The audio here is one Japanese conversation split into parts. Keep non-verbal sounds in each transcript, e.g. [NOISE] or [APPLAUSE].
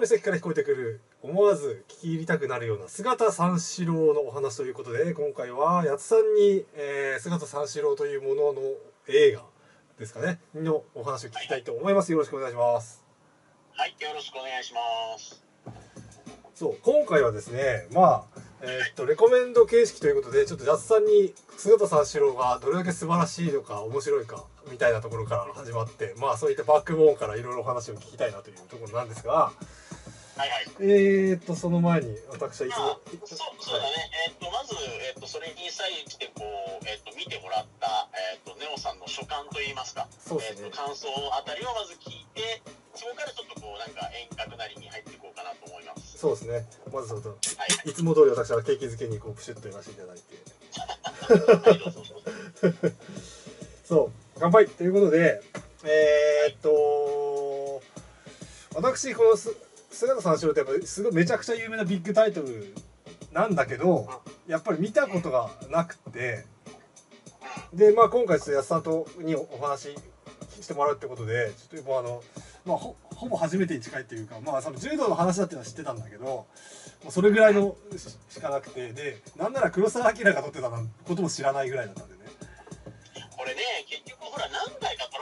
隣の席から聞こえてくる思わず聞き入りたくなるような姿三四郎のお話ということで今回は八津さんに、えー、姿三四郎というものの映画ですかねのお話を聞きたいと思います。よろしくお願いします。はいよろしくお願いします。そう今回はですねまあえー、っとレコメンド形式ということでちょっと八津さんに姿三四郎がどれだけ素晴らしいのか面白いかみたいなところから始まってまあそういったバックボーンからいろいろお話を聞きたいなというところなんですがはいはい、えー、っとその前に私はいつも、そそうだね、えー、っとまず、えー、っとそれに際してこう、えー、っと見てもらった、えー、っとネオさんの所感といいますか。そうです、ね、えー、っと感想あたりをまず聞いてそこからちょっとこうなんか遠隔なりに入っていこうかなと思います。そうですね。まずその、はい、いつも通り私は景気づけにこうプシュッとやらせていただいてそう。乾杯。ということでえー、っと私このす姿三四郎ってやっぱすごいめちゃくちゃ有名なビッグタイトルなんだけどやっぱり見たことがなくて。でまあ今回ちょっと安さんとにお話してもらうってことでちょっともうあの、まあ、ほほぼ初めてに近いっていうかまあその柔道の話だっていうのは知ってたんだけどもうそれぐらいのしかなくて。でなんなら黒澤明が撮ってたことも知らないぐらいだったんで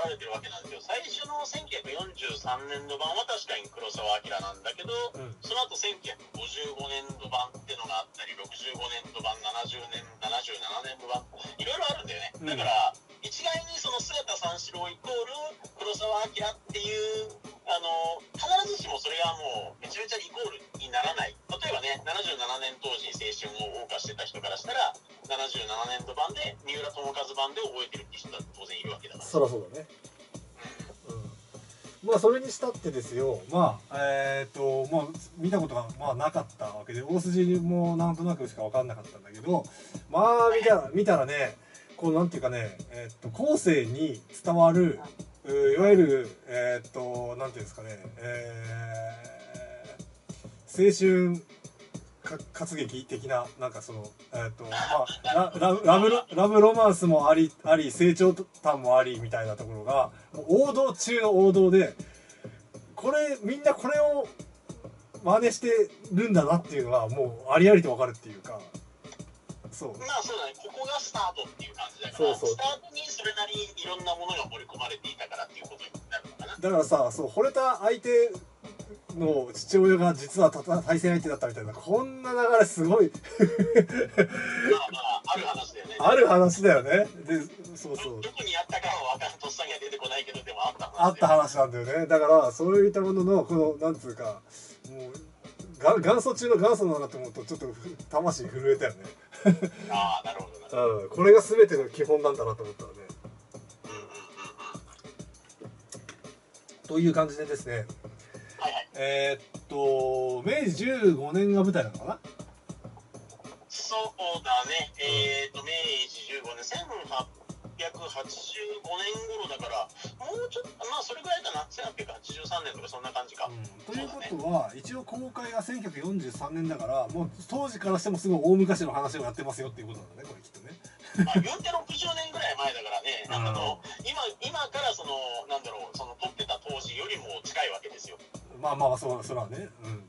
れてるわけなんですよ。最初の1943年度版は確かに黒澤明なんだけど、うん、その後1955年度版ってのがあったり65年度版70年77年度版いろいろあるんだよね、だから一概にその姿三四郎イコール黒澤明っていうあの必ずしもそれがもうめちゃめちゃイコールにならない。例えばね77年当時青春を謳歌してた人からしたら77年度版で三浦友和版で覚えてるって人だって当然いるわけだから。そりゃそうだねまあそれにしたってですよ。まあえっ、ー、とまあ見たことがまあなかったわけで大筋もなんとなくしか分かんなかったんだけどまあ見たら見たらねこうなんていうかね、えー、と後世に伝わるいわゆるえー、となんていうんですかね、えー、青春活劇的ななんかそのえー、っとまあララブラブロマンスもありあり成長感もありみたいなところが王道中の王道でこれみんなこれを真似してるんだなっていうのがもうありありと分かるっていうかそう。まあそうだね。ここがスタートっていう感じだからそうそう。スタートにそれなりにいろんなものが盛り込まれていたからっていうことになるのかな。だからさそう惚れた相手の父親が実は対戦相手だったみたいな。こんな流れすごい。まあまあある話だよね。ある話だよね。でそうそう。どこにあったかは分かんとっさには出てこないけどでもあった話あった話なんだよね。だからそういったもののこのなんつうかもうが元祖中の元祖だなと思うとちょっと魂震えたよね。ああなるほどなるほど、うん、これが全ての基本なんだなと思ったらね。という感じでですね、はいはい、えー、っと明治15年が舞台なのかな？そうだね、えー、っと明治15年1885年頃だからもうちょっとまあそれぐらいかな。1883年とかそんな感じか、うん、ということは、ね、一応公開が1943年だからもう当時からしてもすごい大昔の話をやってますよっていうことなんだねこれきっとね。まあ言うて60年ぐらい前だからね。[LAUGHS] あの今今からそのなんだろうその撮ってた当時よりも近いわけですよまあまあそうそれはね。うん。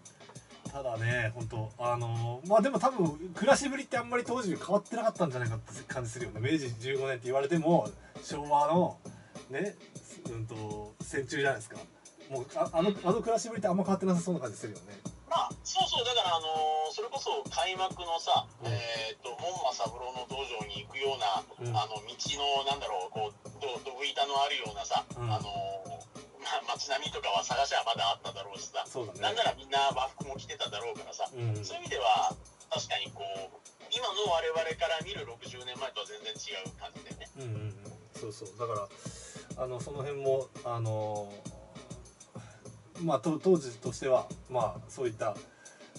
ただね本当あのー、まあでも多分暮らしぶりってあんまり当時変わってなかったんじゃないかって感じするよね。明治15年って言われても昭和のねうんと戦中じゃないですか。もうああのあの暮らしぶりってあんま変わってなさそうな感じするよね。まあそうそうだからあのー、それこそ開幕のさ、うん、えっ、ー、と門馬三郎の道場に行くような、うん、あの道のなんだろうこうどどぶ板のあるようなさ、うん、あのま、街並みとかは探しはまだあっただろうしさ。そうだ、ね、なんならみんな和服も着てただろうからさ、うん、そういう意味では確かにこう今の我々から見る60年前とは全然違う感じでね。うんうんうん、そうそう。だからあのその辺もあのまあ当時としてはまあそういった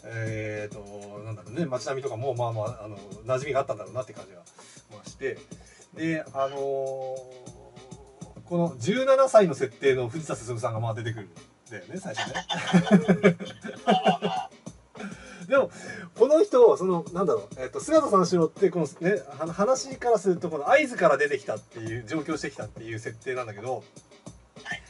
えーと、なんだろうね。街並みとかもまあまああの馴染みがあったんだろうなって感じがして。であのーこの17歳の設定の藤田進さんがまあ出てくるんだよね最初ね。[LAUGHS] でもこの人そのなんだろう、えーと、姿三四郎ってこのね話からするとこの合図から出てきたっていう上京してきたっていう設定なんだけど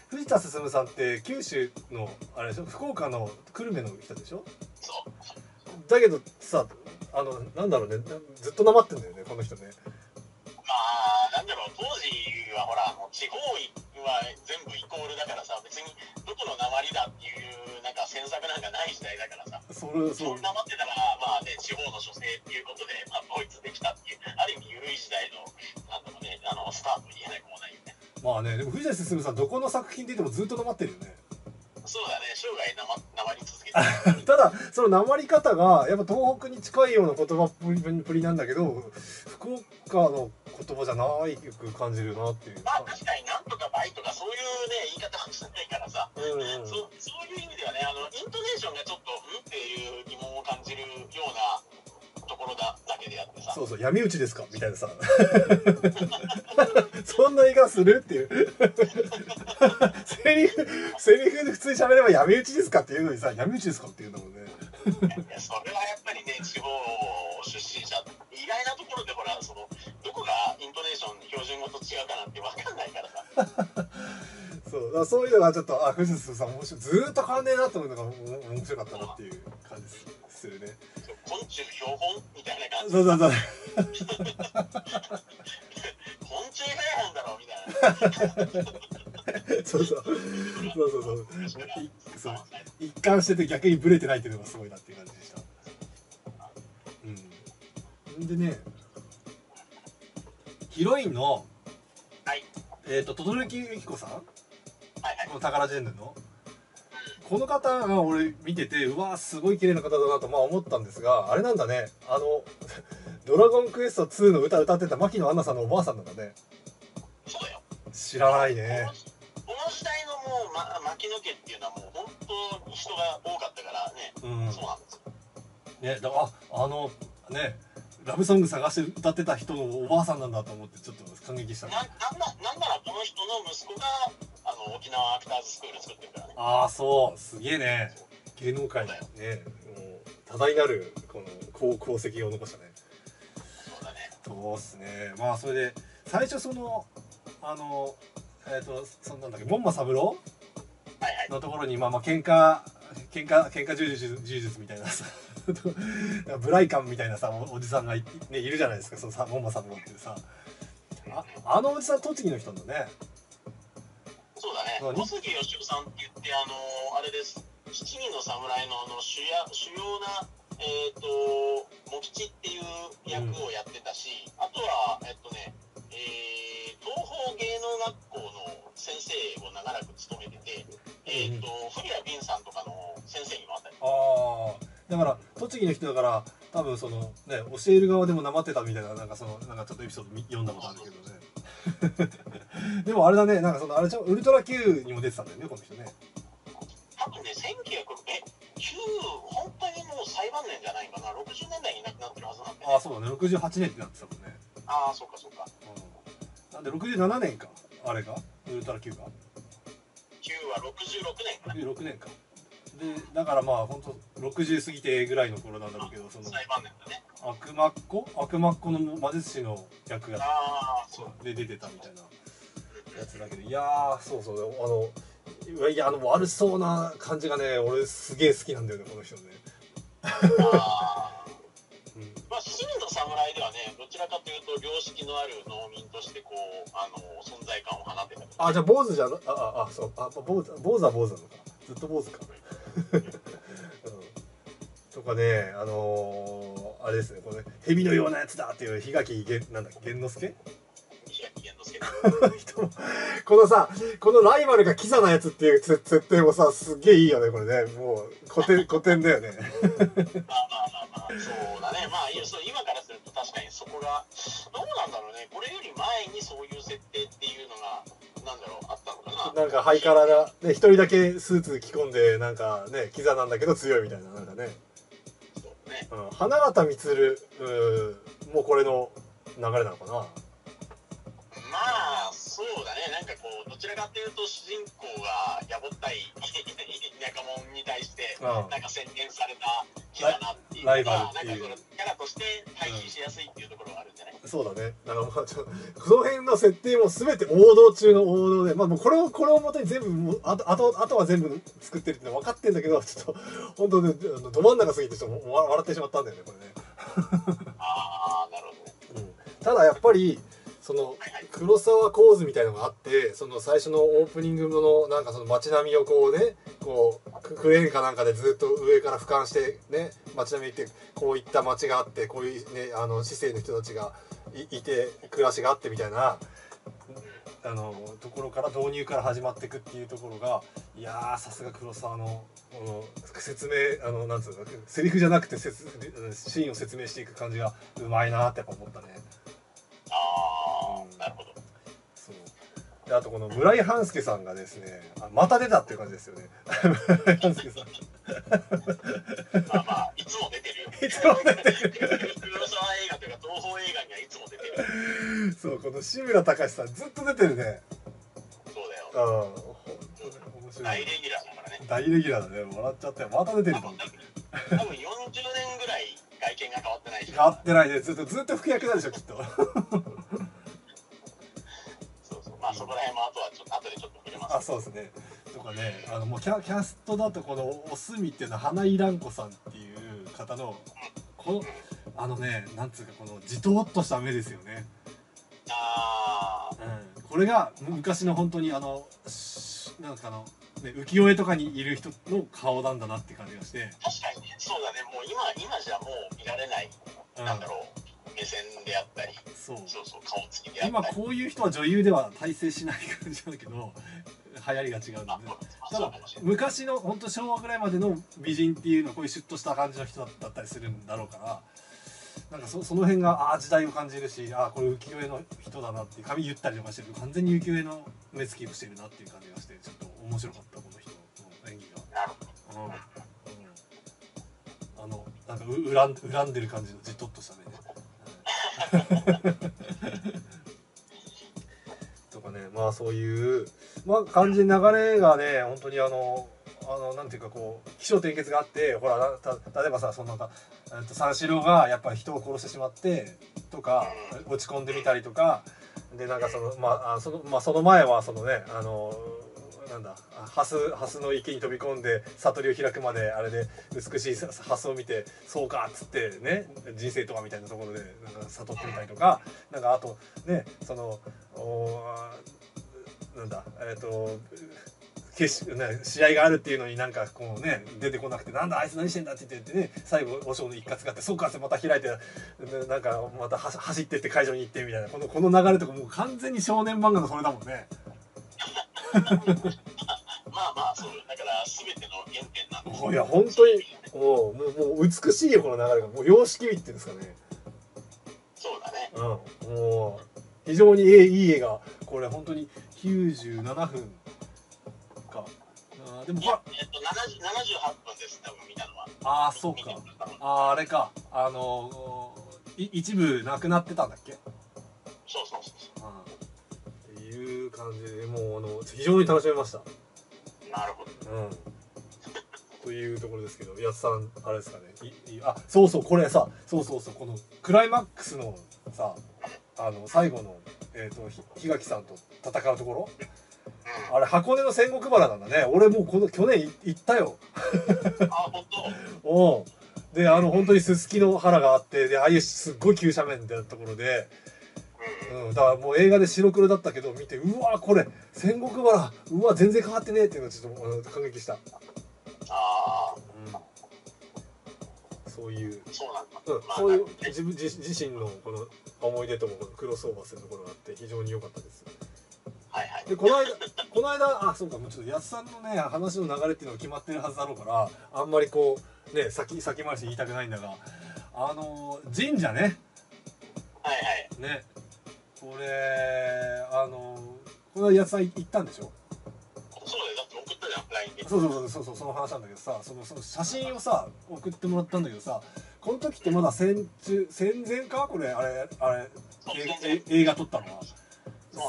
藤田進さんって九州のあれでしょ福岡の久留米の人でしょ？そう。だけどさあのなんだろうねずっとなまってんだよねこの人ね。まあなんだろう当時はほらもう地方は全部イコールだからさ別にどこの鉛だっていうなんか詮索なんかない時代だからさ。それそんな持ってたらまあね地方の諸生っていうことで、まあ、統一できたっていうある意味緩い時代のなんだろうねあのスタート言えないかもないよね。まあねでも藤田進さんどこの作品出てもずっとなまってるよねそうだね。生涯なまなまり続けて。る [LAUGHS] ただそのなまり方がやっぱ東北に近いような言葉っぷりっぷりなんだけど福岡の言葉じゃないく感じるなっていう。まあ確かになんとか倍とかそういうね言い方はしてないからさ。うんうん。そそういう意味ではねあのイントネーションがちょっとんっていう疑問を感じるようなところだだけであってさ。そうそう闇討ちですか？みたいなさ。[LAUGHS] そんな言い方する？っていう。[LAUGHS] セリフセリフで普通に喋れば闇討ちですかっていうのにさ闇討ちですかっていうんだもんね。いやそれはやっぱりね地方出身者意外なところでほらそのどこがイントネーション標準語と違うかなんて分かんないからさ。[LAUGHS] そうだそういうのがちょっとあ藤田さん面白いずーっと変わんねえなと思うのがお面白かったなっていう感じするね虫標本みたいな感じ。そうそうそう。昆虫標本だろみたいな。そうそう。そうそうそう。そう一貫してて逆にブレてないっていうのがすごいなっていう感じでした。うん。でねヒロインのはい。えっ、と轟由紀子さん？はいはい。この宝ジェンヌの？この方が俺見ててうわすごい綺麗な方だなとまあ思ったんですがあれなんだね。あの「[LAUGHS] ドラゴンクエスト2」の歌歌ってた牧野アンナさんのおばあさんなんだね。そうだよ。知らないこね。のこの時代のもう、ま、牧野家っていうのはもう本当に人が多かったからね、うん。そうなんですよ。ねだからああのねラブソング探して歌ってた人のおばあさんなんだと思ってちょっと感激した。ななんななんならこの人の息子があの沖縄アクターズスクール作ってるからね。ああそう。すげえね。芸能界のねもう多大なるこの功功績を残したね。そうだね。そうっすね。まあそれで最初そのあのえっ、とそんなんだっけ門馬三郎のところにまあまあ喧嘩喧嘩喧嘩柔術柔術みたいなさ [LAUGHS] ブライカンみたいなさおおじさんがい,、ね、いるじゃないですか。そのさ門馬三郎っていうさ。ああのおじさん栃木の人なんだねそうだね。何？小杉義雄さんって言ってあのあれです。七人の侍のあの主や主要なえっ、と茂吉っていう役をやってたし、あとはえっとねえー東邦芸能学校の先生を長らく務めてて、えっ、と古谷敏さんとかの先生にもあったり。ああだから栃木の人だから多分そのね教える側でもなまってたみたいななんかそのなんかちょっとエピソードみ読んだことあるけどね [LAUGHS] でもあれだねなんかそのあれじゃんウルトラ Q にも出てたんだよねこの人ね。多分ね1900え9本当にもう最晩年じゃないかな60年代に亡くなってるはずなんで、ね、ああそうだね68年ってなってたもんね、ああそうかそうか。うん、なんで67年かあれが？ウルトラ Q が？9は66年かな。66年か。でだからまあ本当60過ぎてぐらいの頃なんだろうけどその最晩年だね悪魔っ子？悪魔っ子の魔術師の役やああそう。で出てたみたいな。やつだけど。いやーそうそう。あのいやあの悪そうな感じがね俺すげえ好きなんだよねこの人ね、あー。うん、まあ七人の侍ではねどちらかというと良識のある農民としてこうあの存在感を放ってたけどあじゃあ坊主じゃなあああそう。あ坊主坊主は坊主なのか。ずっと坊主か、うん、[LAUGHS] とかねあのー、あれですねこの蛇のようなやつだっていう檜垣源なんだっけ源之助このさこのライバルがキザなやつっていう設設定もさすっげえいいよねこれね。もう古典 [LAUGHS] 古典だよね。まあまあまあまあそうだね。まあいやそう今からすると確かにそこがどうなんだろうね。これより前にそういう設定っていうのがなんだろうあったのかな。なんかハイカラなね一人だけスーツ着込んでなんかねキザなんだけど強いみたいななんかね、うん、花形満もうこれの流れなのかな。そうだね。なんかこうどちらかというと主人公がやぼったい [LAUGHS] 田舎者に対してなんか宣言された木だなっていうライバルっていう。なんかキャラとして対比しやすいっていうところがあるんじゃない、そうだね。だからまあちょこの辺の設定も全て王道中の王道でまあもうこれをこれをもとに全部もうあとあとあとは全部作ってるってのは分かってんだけどちょっと本当ねど真ん中すぎてちょっと笑ってしまったんだよねこれね、ああなるほどね。うん、ただやっぱりその黒沢構図みたいのがあってその最初のオープニングのなんかその街並みをこうねこうクレーンかなんかでずっと上から俯瞰してね街並み行ってこういった街があってこういうねあの市政の人たちがいて暮らしがあってみたいなあのところから導入から始まっていくっていうところがいやさすが黒沢のこの説明あのなんつうのセリフじゃなくて説シーンを説明していく感じがうまいなってやっぱ思ったね。であとこの村井半助さんがですねあまた出たっていう感じですよね。村井半助さんまあまあいつも出てるよ。[LAUGHS] いつも出てる。黒沢映画というか東宝映画にはいつも出てるそうこの志村隆さんずっと出てるね。そうだよ。うん大レギュラーだからね。大レギュラーだね。笑っちゃったよまた出てると思って多分40年ぐらい外見が変わってないし。変わってないね。ずっとずっと服役なんでしょきっとあそこら辺もあとはちょっと後でちょっと触れます。あそうですね。とかねあのもうキャキャストだとこのおすみっていうのは花井蘭子さんっていう方のこのあのねなんつうかこのじとっとした目ですよね。ああうん。これが昔の本当にあのしなんかあの、ね、浮世絵とかにいる人の顔なんだなって感じがして、確かに。ねそうだね。もう今今じゃもう見られない。うんなんだろう目線であったりそう。そうそう顔つきであ今ったり。こういう人は女優では大成しない感じだけど [LAUGHS] 流行りが違うんであただ昔の本当昭和ぐらいまでの美人っていうのはこういうシュッとした感じの人だったりするんだろうからなんかそその辺がああ時代を感じるしああこれ浮世絵の人だなって髪言ったりとかしてる。完全に浮世絵の目つきをしてるなっていう感じがしてちょっと面白かったこの人の演技が。なるほど。うん。うん。あのなんかう恨ん恨んでる感じのじっとっとした目 [LAUGHS] とかねまあそういうまあ感じ流れがね本当にあのあのなんていうかこう起承転結があってほらなた例えばさそのなんかえっと三四郎がやっぱり人を殺してしまってとか [LAUGHS] 落ち込んでみたりとかでなんかそのまああそのまあその前はそのねあのなんだハスハスの池に飛び込んで悟りを開くまであれで美しいハスを見てそうかっつってね人生とはみたいなところでなんか悟ってみたりとかなんかあとねそのおなんだえっ、と決しね、試合があるっていうのになんかこうね出てこなくてなんだあいつ何してんだって言ってね最後和尚の一括があってそうかってまた開いてなんかまた走ってって会場に行ってみたいなこのこの流れとかもう完全に少年漫画のそれだもんね。[LAUGHS] まあまあそうだから全ての原点なんで。すいや本当にもうもうもう美しいよこの流れが。もう様式美っていうんですかね。そうだね。うん。もう非常にいい映画。これ本当に97分か。あーでもえっと70 78分です多分見たのは。ああそうか。あーあれか。あのーい一部なくなってたんだっけ？そうそうそうそあーっていう感じでもうあの非常に楽しめました。うなるほど。うん。というところですけど、やつさん、あれですかね。いいあ、そうそう、これさ、そうそうそう、このクライマックスのさ、あの、最後の、えっ、と、ひ檜垣さんと戦うところ。うん。あれ、箱根の戦国原なんだね。俺もうこの、去年い行ったよ。あ本当？お [LAUGHS] うで、あの、本当にすすきの原があって、で、ああいうすっごい急斜面みたいなところで、うんうん、だからもう映画で白黒だったけど、見て、うわこれ、戦国原、うわ全然変わってねえっていうのをちょっとあの感激した。ああそういう、そうなんだ、うんまあそういう自分自自身のこの思い出ともこのクロスオーバーするところがあって非常に良かったです。はいはい。でこの間 [LAUGHS] この間あそうかもうちょっと安さんのね話の流れっていうのが決まってるはずだろうからあんまりこうね先先回し言いたくないんだがあの神社ね。はいはい。ねこれあのこの間安さん行ったんでしょ？そうだよ。だって送ったじゃん LINE で。そうそうそうそうそうその話なんだけどさそのその写真をさ送ってもらったんだけどさこの時ってまだ戦中戦前か？これあれあれええ映画撮ったのは。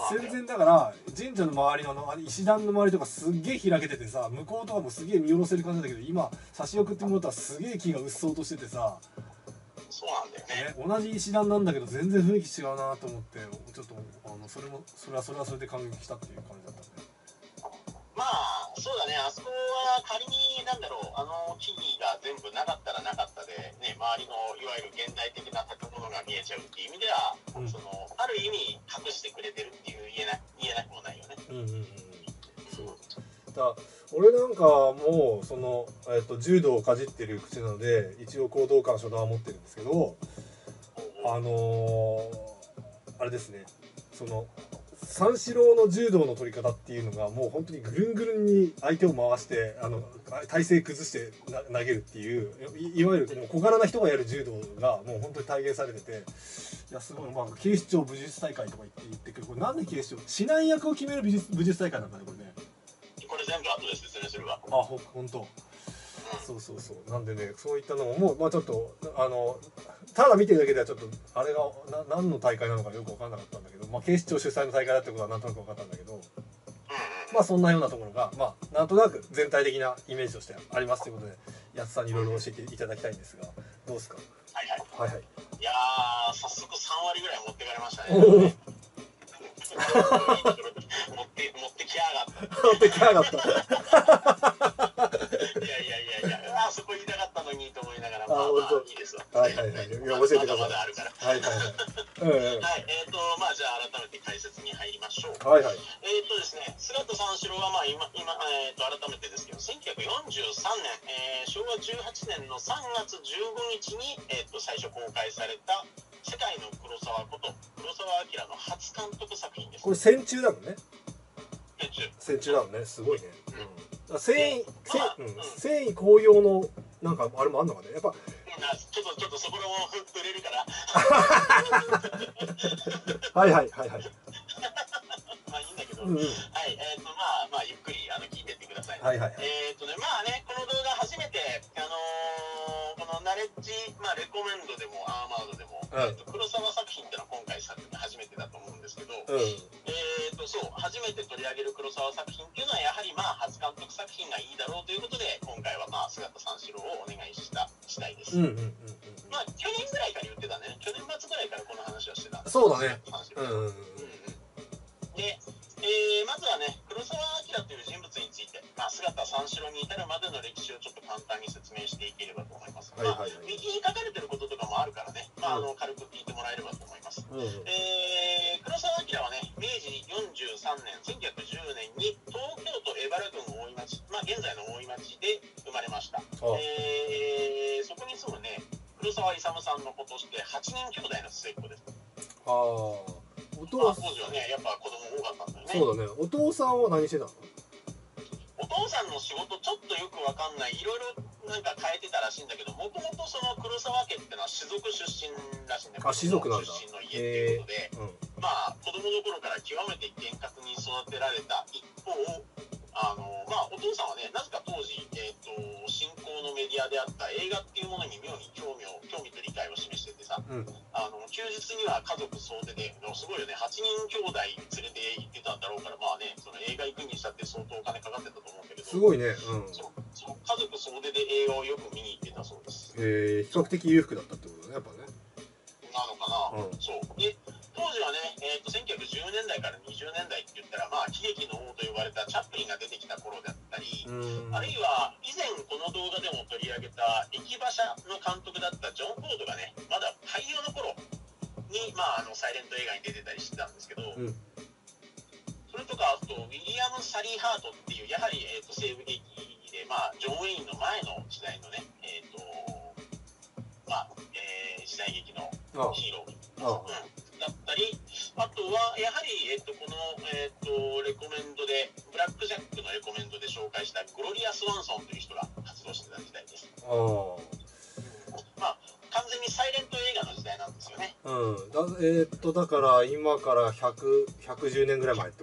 戦前だから神社の周りのあの石段の周りとかすっげえ開けててさ向こうとかもすげえ見下ろせる感じだけど今写真送ってもらったらすげえ木がうっそうとしててさそうなんだよね。ね同じ石段なんだけど全然雰囲気違うなと思ってちょっとあのそれもそれはそれはそれで感激したっていう感じだったね。まあそうだね。あそこは仮になんだろうあの木々が全部なかったらなかったで、ね、周りのいわゆる現代的な建物が見えちゃうっていう意味では、うん、そのある意味隠してくれてるっていう言えな言えなくもないよね。うんうんうん。そう。だ俺なんかもうその、えーと、柔道をかじってる口なので一応行動感初段は持ってるんですけどあのー、あれですね。その三四郎の柔道の取り方っていうのがもう本当にぐるんぐるんに相手を回してあの体勢崩して投げるっていういわゆる小柄な人がやる柔道がもう本当に体現されてていやすごい、まあ、警視庁武術大会とか言って言ってくる。これなんで警視庁指南役を決める武術武術大会なんだねこれれ全部後で説明するわ。あほ本当。そうそうそう。なんでねそういったのももうまあちょっとあのただ見てるだけではちょっとあれがな何の大会なのかよく分かんなかったんだけど、まあ、警視庁主催の大会だってことはなんとなく分かったんだけどまあそんなようなところがまあなんとなく全体的なイメージとしてありますということでやつさんにいろいろ教えていただきたいんですがどうですか？はいはい。はいはい。いや早速3割ぐらい持ってかれましたね [LAUGHS] 持って持ってきやがった。持ってきやがった。いやいやいやいやあそこ言いたかったのにと思いながらまあ、まあ、いいですわはいはいはい。いや教えてください。まだあるからはいはいはい、はいえっ、ー、とまあじゃあ改めて解説に入りましょう。はいはい。えっ、ー、とですね菅田三四郎はまあ今今えっ、ー、と改めてですけど1943年、えー、昭和18年の3月15日にえっ、と最初公開された世界の黒沢こと黒沢明の初監督作品です。これ戦中だもんね。戦中。戦中だもんね。すごいね、うん、繊維、まあ、うん、繊維紅葉のなんかあれもあんのかね。やっぱちょっとちょっとそこらも触れるから。[LAUGHS] はいはいはいはい。[LAUGHS] まあいいんだけど、うん、はいえっ、ー、とまあまあゆっくりあの聞いてってください、ね、はいはい、えっ、ー、とねまあねこの動画初めてあのー、このナレッジまあレコメンドでもアーマードでもえーと、黒沢作品っていうのは今回うん、えーと、そう初めて取り上げる黒沢作品っていうのはやはりまあ初監督作品がいいだろうということで今回はまあ姿三四郎をお願いした次第です。うんうんうんうん、まあ去年ぐらいから言ってたね去年末ぐらいからこの話はしてたそうだね。うんうんうん、でえー、まずはね、黒澤明という人物について、まあ、姿三四郎に至るまでの歴史をちょっと簡単に説明していければと思います。はいはいはい、まあ、右に書かれてることとかもあるからね、まあ、あの軽く聞いてもらえればと思います。うん、えー、黒澤明はね、明治43年、1910年に東京都江原郡大井町、まあ、現在の大井町で生まれました。えー、そこに住むね、黒澤勇さんの子として8人兄弟の末っ子です。ああ。お父さん、当時はね、やっぱ子供多かったんだよね。そうだね。お父さんは何してたの？お父さんの仕事ちょっとよくわかんない、いろいろなんか変えてたらしいんだけど、もともとその黒沢家っていうのは士族出身らしいんだけど、あ、士族なんだ。出身の家っていうことで、うん、まあ子供の頃から極めて厳格に育てられた一方、あのまあ、お父さんはね、なぜか当時、えーと、のメディアであった映画っていうものに妙に興味を興味と理解を示しててさ、うん、あの休日には家族総出ですごいよね、8人兄弟連れて行ってたんだろうから、まあね、その映画行くにしたって相当お金かかってたと思うけど、すごいね、うん、そうそう家族総出で映画をよく見に行ってたそうです。へえ、比較的裕福だったってことね、やっぱね。なのかな、うん、そう。で当時はね、えーと、1910年代から20年代って言ったら、まあ、喜劇の王と呼ばれたチャップリンが出てきた頃だったり、あるいは100 110年ぐらい前って。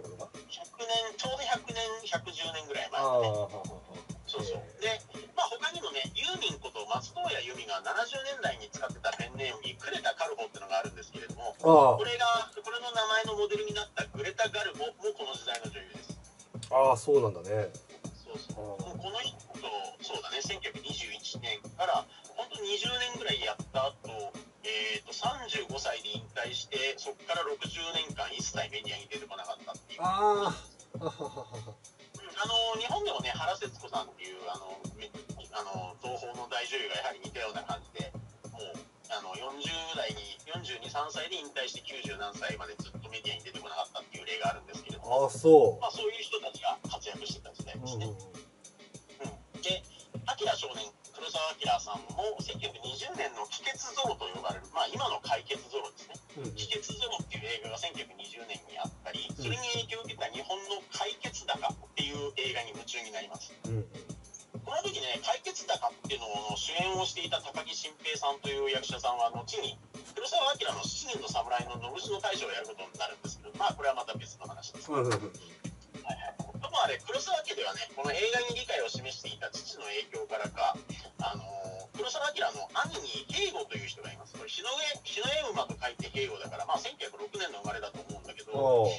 の兄に平吾という人がいます。これ日の上日の上馬と書いて平吾だから、まあ、1906年の生まれだと思うんだけどこ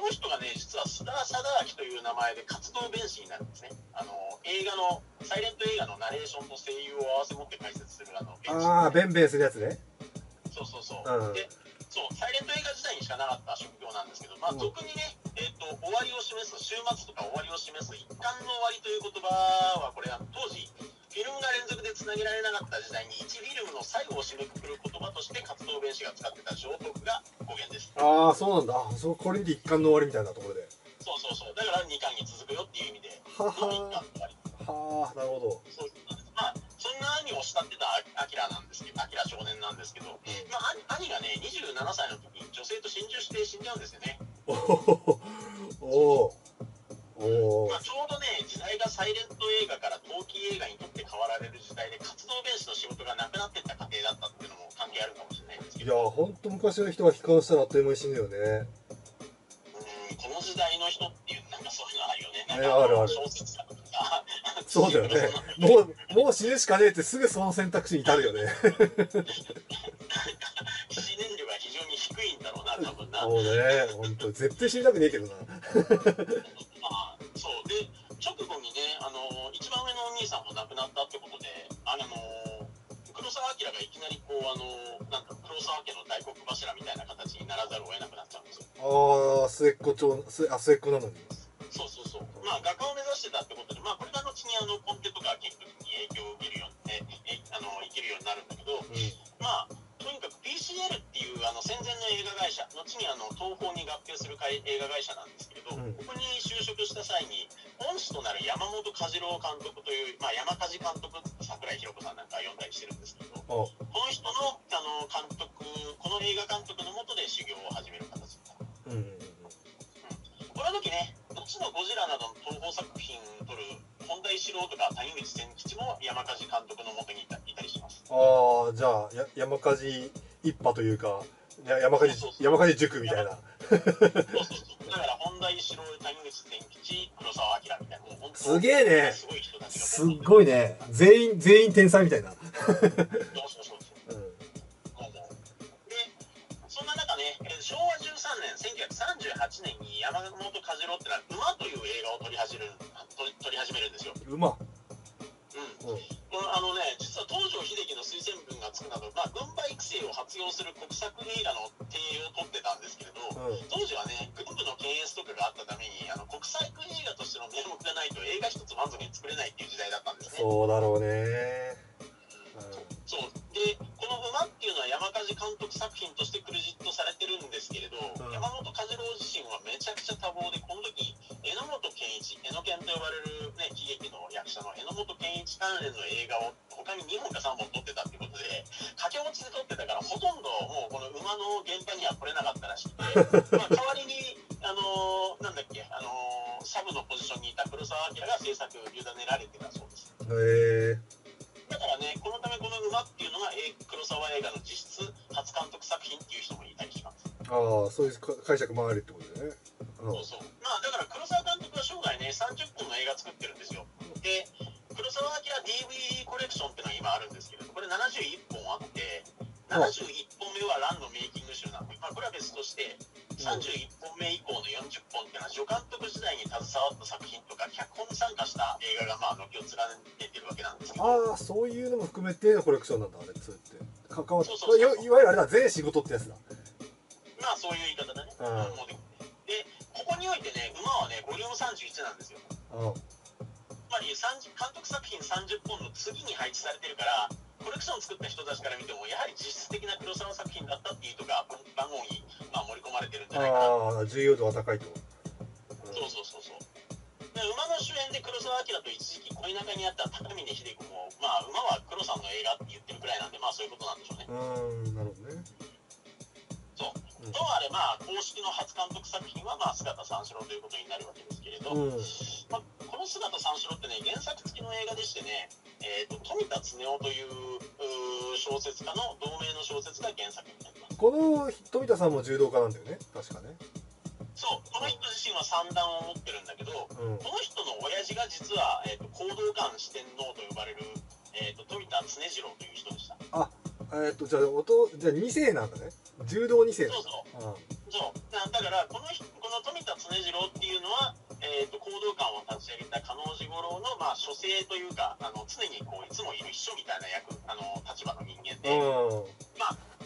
の人がね実は須田貞明という名前で活動弁士になるんですね。あのー映画のサイレント映画のナレーションと声優を合わせ持って解説するあの弁士ああベンベンするやつね。そうそうそう、うん。でそうサイレント映画時代にしかなかった職業なんですけど、まあ、うん。俗にね、えー、と終わりを示す週末とか終わりを示す一貫の終わりという言葉はこれは当時フィルムが連続でつなげられなかった時代に1フィルムの最後を締めくくる言葉として活動弁士が使ってた上徳が語源です。ああそうなんだ。あそうこれで一貫の終わりみたいなところでそうそう。そうだから2巻に続くよっていう意味で。はは巻の終わり。はあなるほど。そうまあそんな兄を慕ってたアキラなんですけどアキラ少年なんですけど、まあ、兄兄がね27歳の時に女性と心中して死んじゃうんですよね。おおまあ、ちょうどね、時代がサイレント映画から陶器映画にとって変わられる時代で、活動弁士の仕事がなくなってった過程だったっていうのも関係あるかもしれないんですけいやど、ほんと昔の人が悲観したらあっという間に死ぬよね。うん、この時代の人っていう、なんかそういうのあるよね。なんねかある。ある小説家とか。そうだよね。[LAUGHS] もうもう死ぬしかねえってすぐその選択肢に至るよね。死年齢が非常に低いんだろうな、多分な。そうね。ほんと絶対死にたくねえけどな。まあ、そう。で、直後にね、あの、一番上のお兄さんも亡くなったってことで、あの、黒澤明がいきなりこう、あの、なんか黒澤家の大黒柱みたいな形にならざるを得なくなっちゃうんですよ。ああ末っ子長末あ末っ子なのにそうそうそう。まあ、画家を目指してたってことで、まあ、これが後にあの、コンテとかキックに影響を受けるように、ええあの、生きるようになるんだけど、うまあ、とにかく PCL っていうあの戦前の映画会社、後にあの東宝に合併する会映画会社なんですけれど、うんここに就職した際に、恩師となる山本梶郎監督という、まあ、山梶監督って桜井宏子さんなんか呼んだりしてるんですけど、この人のあの監督、この映画監督のもとで修行を始める形になる。うんこの時ね、後のゴジラなどの東宝作品を撮る本田一郎とか谷口千吉も山梶監督のもとにいたいたりします。ああじゃあや山火事一派というかや山火事山火事塾みたいな。そうそうそう。だから本田一郎、谷口千吉、黒澤明みたいな、すげえね。すごいね。全員 [LAUGHS] 全員天才みたいないわゆるあれだ全仕事ってやつだ。まあそういう言い方だね。うん。もうでで、ここにおいてね、馬はね、ボリューム31なんですよ。うん。まぱり30監督作品30本の次に配置されてるからコレクションを作った人たちから見てもやはり実質的な黒沢作品だったっていうとが番号に、まあ、盛り込まれてるんじゃないか。な重要度は高いと、そうそうそうそう。で馬の主演で黒澤明と一時期恋仲にあった高峰秀子もまあ馬は黒さんの映画って言ってるくらいなんでまあそういうことなんでしょうね。うんなるほどううんとあれまあ公式の初監督作品はまあ姿三四郎ということになるわけですけれど、うん。まあ、この姿三四郎ってね原作付きの映画でしてね、えー、と富田恒夫という小説家の同名の小説が原作になります。この富田さんも柔道家なんだよね？確かね。そうこの人自身は三段を持ってるんだけどうん。この人の親父が実は、えー、と行動官四天王と呼ばれる、えー、と富田恒次郎という人でしたえっとじゃあ音じゃあ2世なんだね。柔道2世そうそう。うそう。なだからこの人この富田恒次郎っていうのは、えー、と行動官を立ち上げた加納治五郎の、まあ、書生というかあの常にこういつもいる秘書みたいな役あの立場の人間で、ん。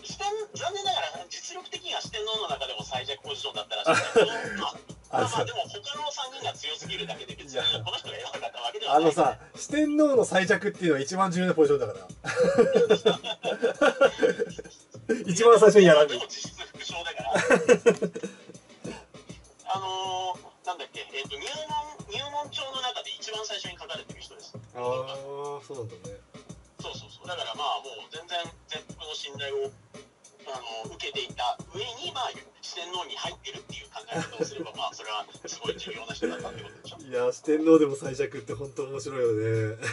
四天残念ながら実力的には四天王の中でも最弱ポジションだったらしいんだけど、[LAUGHS] まあ、まあまあでも他の3人が強すぎるだけで別にこの人が弱かったわけではない。あのさ四天王の最弱っていうのは一番重要なポジションだから。[LAUGHS] 一番最初にやらんでも実質副将だから。[LAUGHS] あのー、なんだっけ、えー、と入門入門帳の中で一番最初に書かれてる人です。ああそうなんだね。そうそうそう。だからまあもう全然全幅の信頼をあの受けていた上にまあ四天王に入ってるっていう考え方をすればまあそれはすごい重要な人だったってことでしょ。[LAUGHS] いや四天王でも最弱って本当面白いよね。[LAUGHS]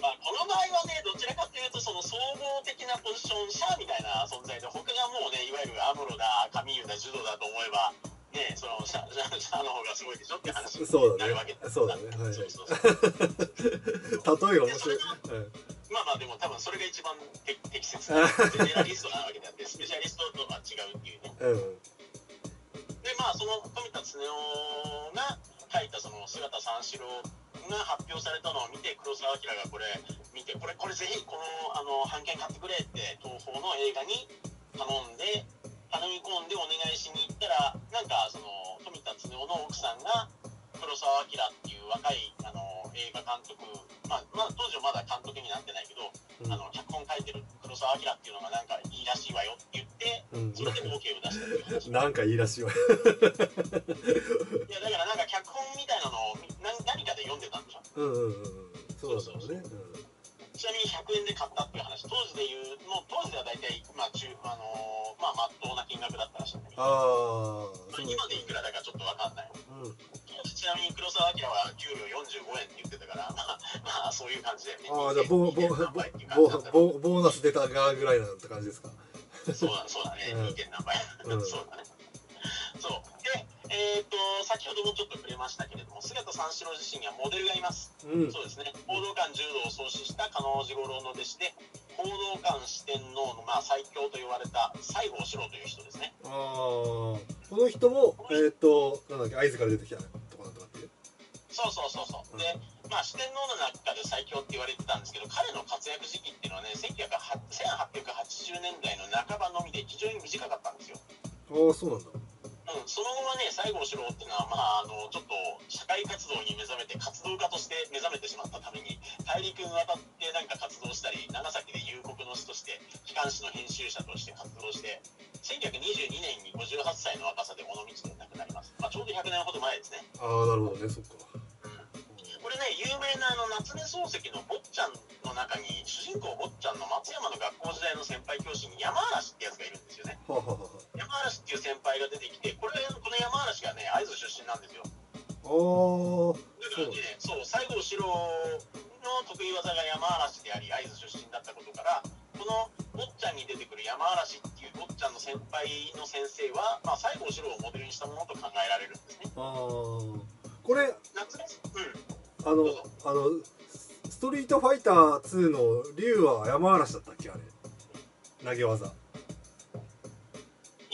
まあこの場合はねどちらかというとその総合的なポジションシャアみたいな存在で他がもうねいわゆるアムロだカミーユだジュドだと思えばねそのシャシャシの方がすごいでしょって話にそうだね。なるわけだそうだね。はい。そうそうそう。[LAUGHS] 例えが面白い、うんまあまあでも多分それが一番て適切な [LAUGHS] ジェネラリストなわけであってスペシャリストとは違うっていうね。うん。でまあその富田恒夫が書いたその姿三四郎が発表されたのを見て黒澤明がこれ見てこれこれぜひこのあの版権買ってくれって東宝の映画に頼んで頼み込んでお願いしに行ったらなんかその富田恒夫の奥さんが黒澤明っていう若いあの映画監督、まあまあ、当時はまだ監督になってないけど、うん。あの脚本書いてる黒澤明っていうのがなんかいいらしいわよって言ってうん。それで OK を出したっていう話。なんかいいらしいわ。いやだからなんか脚本みたいなのを何何かで読んでたんでしょ？うんうんうん。うんそうだろうねちなみに100円で買ったっていう話。当時で言うもう当時では大体まあ中あのーまあまっとうな金額だったらしいんだけど。ああまあ今でいくらだかちょっとわかんない。うん当時ちなみに黒澤明は給料45円って言ってたからまあまあそういう感じだよねああじゃあボボ2.2何倍っていう感じだったボボボーナス出たがぐらいなって感じですか？そうだそうだね、うん。2. 点何倍、うん。そうだね。そう。でえっ、と先ほどもちょっと触れましたけれども姿三四郎自身にはモデルがいます。うん。そうですね。報道官柔道を創始した加納治五郎の弟子で報道官四天王のまあ最強と言われた西郷四郎という人ですね。ああこの人もえっ、となんだっけ合図から出てきたとこなんとかっていう？そうそうそうそう。でまあ四天王の中で最強って言われてたんですけど彼の活躍時期っていうのはね1880年代の半ばのみで非常に短かったんですよああそうなんだうん、その後はね、西郷四郎っていうのは、まあ、あのちょっと社会活動に目覚めて、活動家として目覚めてしまったために、大陸に渡ってなんか活動したり、長崎で夕刻の詩として、機関誌の編集者として活動して、1922年に58歳の若さで尾道で亡くなります。まあ、ちょうど100年ほど前ですね。ああなるほどねそっかこれね、有名なあの夏目漱石の坊ちゃんの中に、主人公坊ちゃんの松山の学校時代の先輩教師に山嵐ってやつがいるんですよね。山嵐っていう先輩が出てきて、これ、この山嵐がね、会津出身なんですよ。ああだからね、そう、西郷四郎の得意技が山嵐であり、会津出身だったことから、この坊ちゃんに出てくる山嵐っていう坊ちゃんの先輩の先生は、まあ、西郷四郎をモデルにしたものと考えられるんですね。これ夏目うん。あのあのストリートファイター2の竜は山嵐だったっけあれ。投げ技。い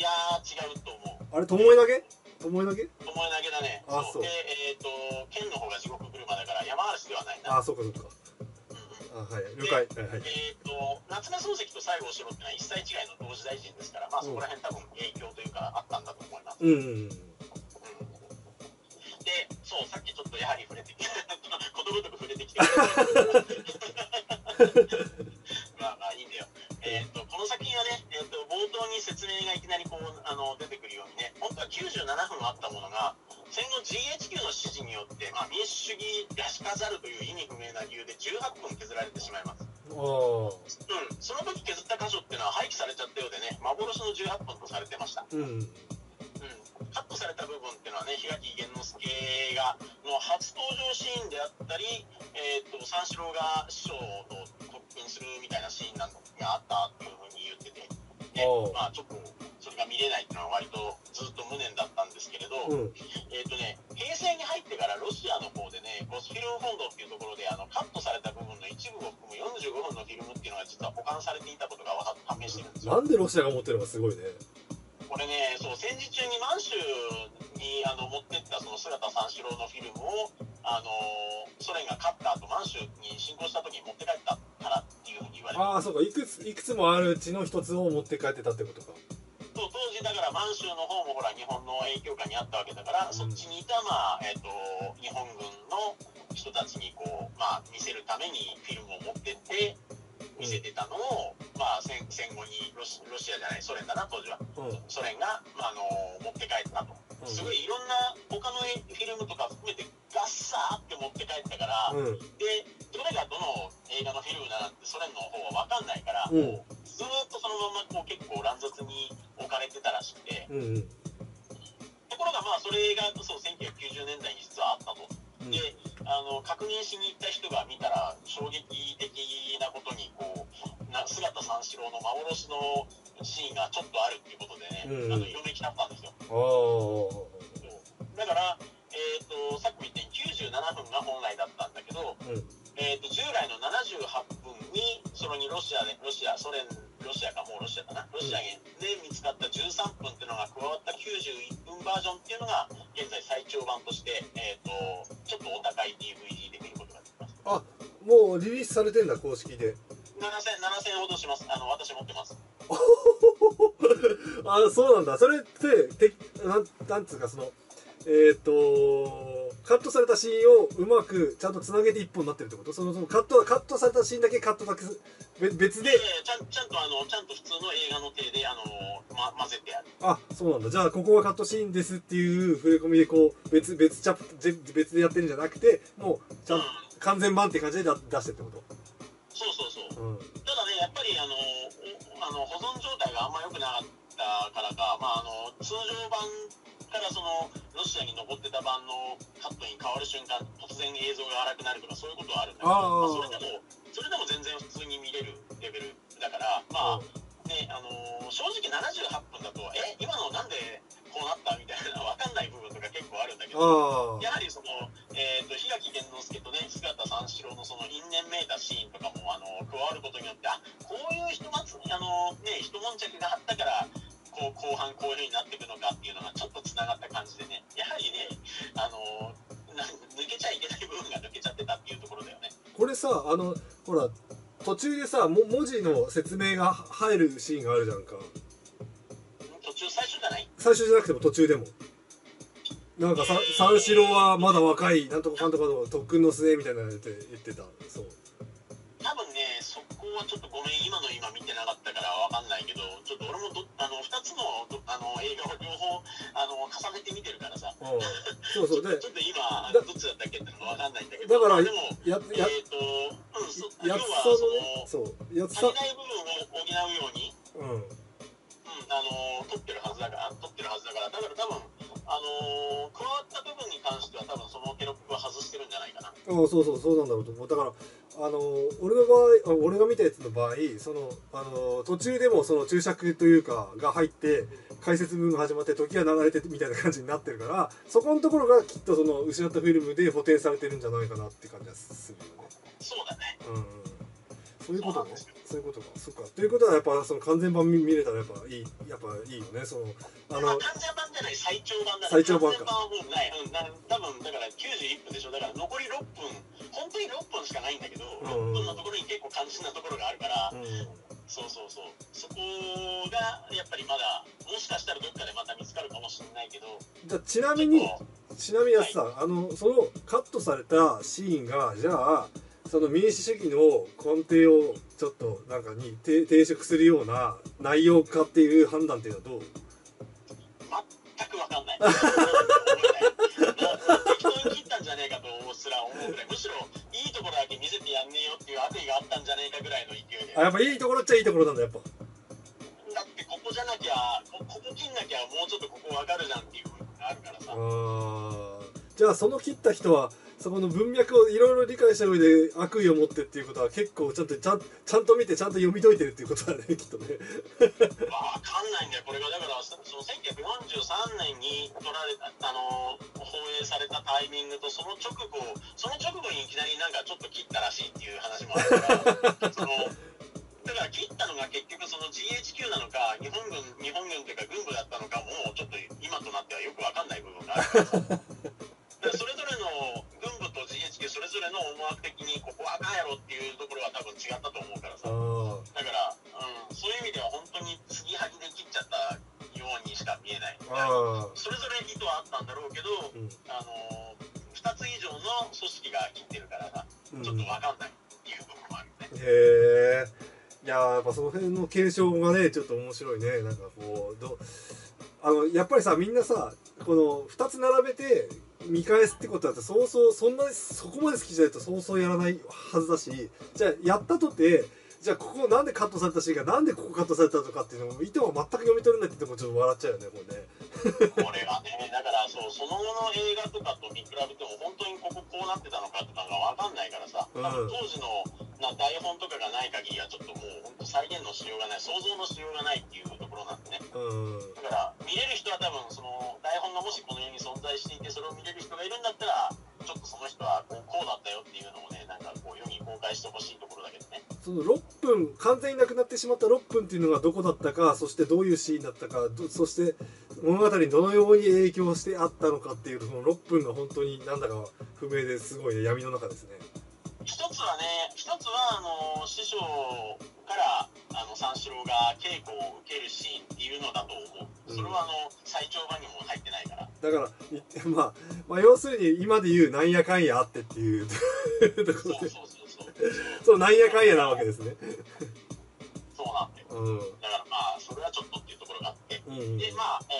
やー、違うと思う。あれ巴投げ？巴投げ？巴投げだね。あそう。で、えっ、と、剣の方が地獄車だから、山嵐ではないな。あそうかそうか。あはい。了解。はいはい。えー、と夏目漱石と西郷四郎ってのは一切違いの同時代人ですから、まあ、そこら辺多分影響というかあったんだと思います。うんうん。うん。でそうさっきちょっとやはり触れてごとく触れてきて。まあまあいいんだよ。えー、とこの作品はね、えー、と冒頭に説明がいきなりこうあの出てくるようにね本当は97分あったものが戦後 GHQ の指示によって、まあ、民主主義らしからざるという意味不明な理由で18分削られてしまいます。うん、その時削った箇所っていうのは廃棄されちゃったようでね幻の18分とされてました。うん、うんカットされた部分っていうのはね、檜垣玄之介がの初登場シーンであったり、えーと、三四郎が師匠と特訓するみたいなシーンなんがあったっていうふうに言ってて、ねまあ、ちょっとそれが見れないっていうのは割とずっと無念だったんですけれど、うん、えっ、ー、とね、平成に入ってからロシアの方でね、ゴスフィルムフォンドっていうところであのカットされた部分の一部を含む45分のフィルムっていうのが実は保管されていたことが判明してるんですよ。なんでロシアが持ってるのかすごいね。これね、そう戦時中に満州にあの持ってったその姿三四郎のフィルムをあのソ連が勝った後満州に侵攻した時に持って帰ったからっていうふうに言われてああそうか。いくついくつもあるうちの一つを持って帰ってたってことか。そう当時だから満州の方もほら日本の影響下にあったわけだから、うん、そっちにいた、まあえーと、日本軍の人たちにこう、まあ、見せるためにフィルムを持ってって見せてたのを、まあ、戦戦後にロシロシアじゃないソ連だな当時は、うん、ソ連が、まあ、あの持って帰ったと、うん、すごいいろんな他のフィルムとか含めてガッサーって持って帰ったから、うん、でどれがどの映画のフィルムだなんてソ連の方は分かんないから、てんだ公式で。7000 7000ほどします。あの私持ってます。[LAUGHS] あそうなんだ。それっててなんなんつうかそのえっ、ー、とカットされたシーンをうまくちゃんとつなげて一本になってるってこと？そのそのカットカットされたシーンだけカットだけ別で、ちゃんちゃんとあのちゃんと普通の映画の手であの、ま、混ぜてある。あそうなんだ。じゃあここはカットシーンですっていう触れ込みでこう別別チャ別でやってるんじゃなくてもうちゃん、うん、完全版って感じで出してってこと？そうそうそう、うん、ただねやっぱりあのあの保存状態があんま良くなかったからか、まあ、あの通常版からそのロシアに残ってた版のカットに変わる瞬間突然映像が荒くなるとかそういうことはあるんだけどまあ、それでもそれでも全然普通に見れるレベルだからまあねあのー、正直78分だとえ今のなんでこうなったみたいな分かんない部分とか結構あるんだけどやはりその、えーと、檜垣玄之介とね姿三四郎のその因縁めいたシーンとかもあの加わることによってあこういう人まつあのね一悶着があったからこう後半こういうふうになっていくのかっていうのがちょっとつながった感じでねやはりねあの抜けちゃいけない部分が抜けちゃってたっていうところだよね。これさあのほら途中でさも文字の説明が入るシーンがあるじゃんか。途中最初じゃない？最初じゃなくても途中でもなんか三四郎はまだ若いなんとかかんとかの特訓の末みたいなのって言ってた。そう。多分ね、そこはちょっとごめん、今の今見てなかったからわかんないけど、ちょっと俺もどあの2つのあの映画を両方あの重ねて見てるからさ、そうそう。でちょっと今、どっちだったっけってのがわかんないんだけど、だから、でも、ややえっ、ー、と、うん、そ要はその、そうや足りない部分そうそうそうなんだろうと思う。だからあの俺の場合俺が見たやつの場合そのあの途中でもその注釈というかが入って解説文が始まって時が流れてみたいな感じになってるからそこのところがきっとその失ったフィルムで補填されてるんじゃないかなって感じがするよね。そうだね。うん。そういうことね。そういうことか。そっか。ということはやっぱその完全版見れたらやっぱいいやっぱいいよね。そのあの完全版じゃない最長版だ、ね。最長版か。完全版はない。うん。な多分だから91分でしょ。だから残り6分本当に6分しかないんだけど、6分のところに結構肝心なところがあるから。うんそうそうそうそこがやっぱりまだもしかしたらどっかでまた見つかるかもしれないけどじゃちなみにちなみにさ、はい、あのそのカットされたシーンがじゃあその民主主義の根底をちょっとなんかに抵触するような内容かっていう判断っていうのはどう？全く分かんない。適当に切ったんじゃねえかとすら思うぐらいむしろいいところだけ見せてやんねえよってい。う悪意があったんじゃねえかぐらいの勢いであやっぱいいところっちゃいいところなんだやっぱ。だってここじゃなきゃここ切んなきゃもうちょっとここ分かるじゃんっていう部分があるからさ。あじゃあその切った人はそこの文脈をいろいろ理解した上で悪意を持ってっていうことは結構ちゃんとちゃんちゃんと見てちゃんと読み解いてるっていうことだねきっとね。分かんないんだよこれが。だからその1943年に撮られたあの放映されたタイミングとその直後その直後にいきなりなんかちょっと切ったらしいっていう話もあるから [LAUGHS] そのだから切ったのが結局その GHQ なのか日本軍日本軍というか軍部だったのかもうちょっと今となってはよく分かんない部分がある。[LAUGHS] からそれぞれのの思惑的にここはあかんやろっていうところは多分違ったと思うからさ。だから、うん、そういう意味では本当に継ぎはぎで切っちゃったようにしか見えない。それぞれ意図はあったんだろうけど、うん、あの2つ以上の組織が切ってるからさちょっと分かんないっていうところもあるね、うん、へえ。いややっぱその辺の検証がねちょっと面白いね。なんかこうどあのやっぱりさみんなさこの2つ並べて見返すってことだってそうそうそんなそこまで好きじゃないとそうそうやらないはずだしじゃあやったとてじゃあここなんでカットされたシーンがなんでここカットされたとかっていうのも意図は全く読み取れないって言ってもちょっと笑っちゃうよねこれね。[LAUGHS] これがねだからそうその後の映画とかと見比べても本当にこここうなってたのかとかが分かんないからさ、多分当時のな台本とかがない限りはちょっともう本当再現のしようがない想像のしようがないっていうところなんでね、だから見れる人は多分その台本がもしこの世に存在していてそれを見れる人がいるんだったらちょっとその人はこうこうだったよっていうのをねなんかこう世に公開してほしいところだけどね。その6分完全になくなってしまった6分っていうのがどこだったかそしてどういうシーンだったかそして物語にどのように影響してあったのかっていうその6分が本当になんだか不明ですごい、ね、闇の中ですね一つはね一つはあの師匠からあの三四郎が稽古を受けるシーンっていうのだと思う。それはあの最長版にも入ってないから。だから、[LAUGHS] まあ、まあ要するに今で言うなんやかんやあってっていう。ところでそうそうそうそう。[LAUGHS] そうなんやかんやなわけですね。そうなんだよ、うん、だからまあそれはちょっとっていうところがあって、うんうん、でまあ、え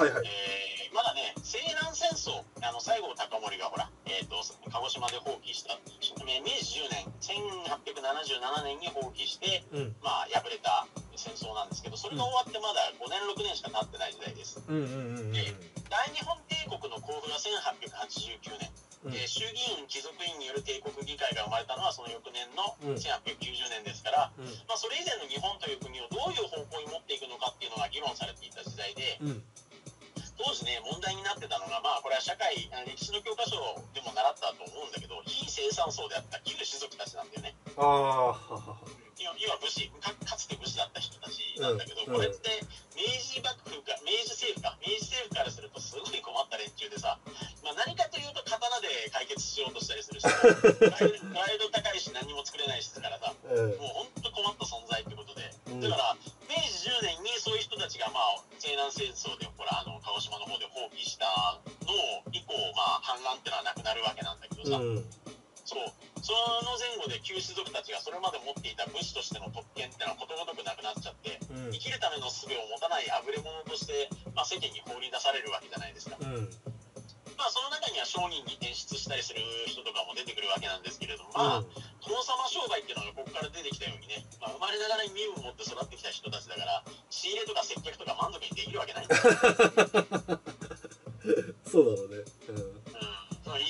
はいはい、えー、まだね西南戦争あの西郷隆盛がほら、えーと、と鹿児島で放棄した明治10年1877年に放棄して、うん、まあ敗れた戦争なんですけどそれが終わってまだ5年6年しか経ってない時代です、うんうんうんうん、で大日本帝国の公布が1889年、うん、で衆議院貴族院による帝国議会が生まれたのはその翌年の1890年ですから、うん、まあ、それ以前の日本という国をどういう方向に持っていくのかっていうのが議論されていた時代で、うん、歴史の教科書でも習ったと思うんだけど非生産層であった旧士族たちなんだよね。あ要は武士かかつて武士だった人たちなんだけど、これって明治幕府か明治政府か。明治政府からするとすごい困った連中でさ、まあ、何かというと刀で解決しようとしたりするし [LAUGHS] プライド高いし何も作れないしからさ、うん、もう本当困った存在ってことで、だから明治10年にそういう人たちがまあ西南戦争でうん。そう。その前後で旧士族たちがそれまで持っていた武士としての特権っていうのはことごとくなくなっちゃって、うん。生きるための術を持たないあぶれ者として、まあ、世間に放り出されるわけじゃないですか、うん。まあ、その中には商人に転出したりする人とかも出てくるわけなんですけれども、まあ殿様商売っていうのがここから出てきたようにね、まあ、生まれながらに身分を持って育ってきた人たちだから仕入れとか接客とか満足にできるわけないんだよ。[LAUGHS] そうだろうね、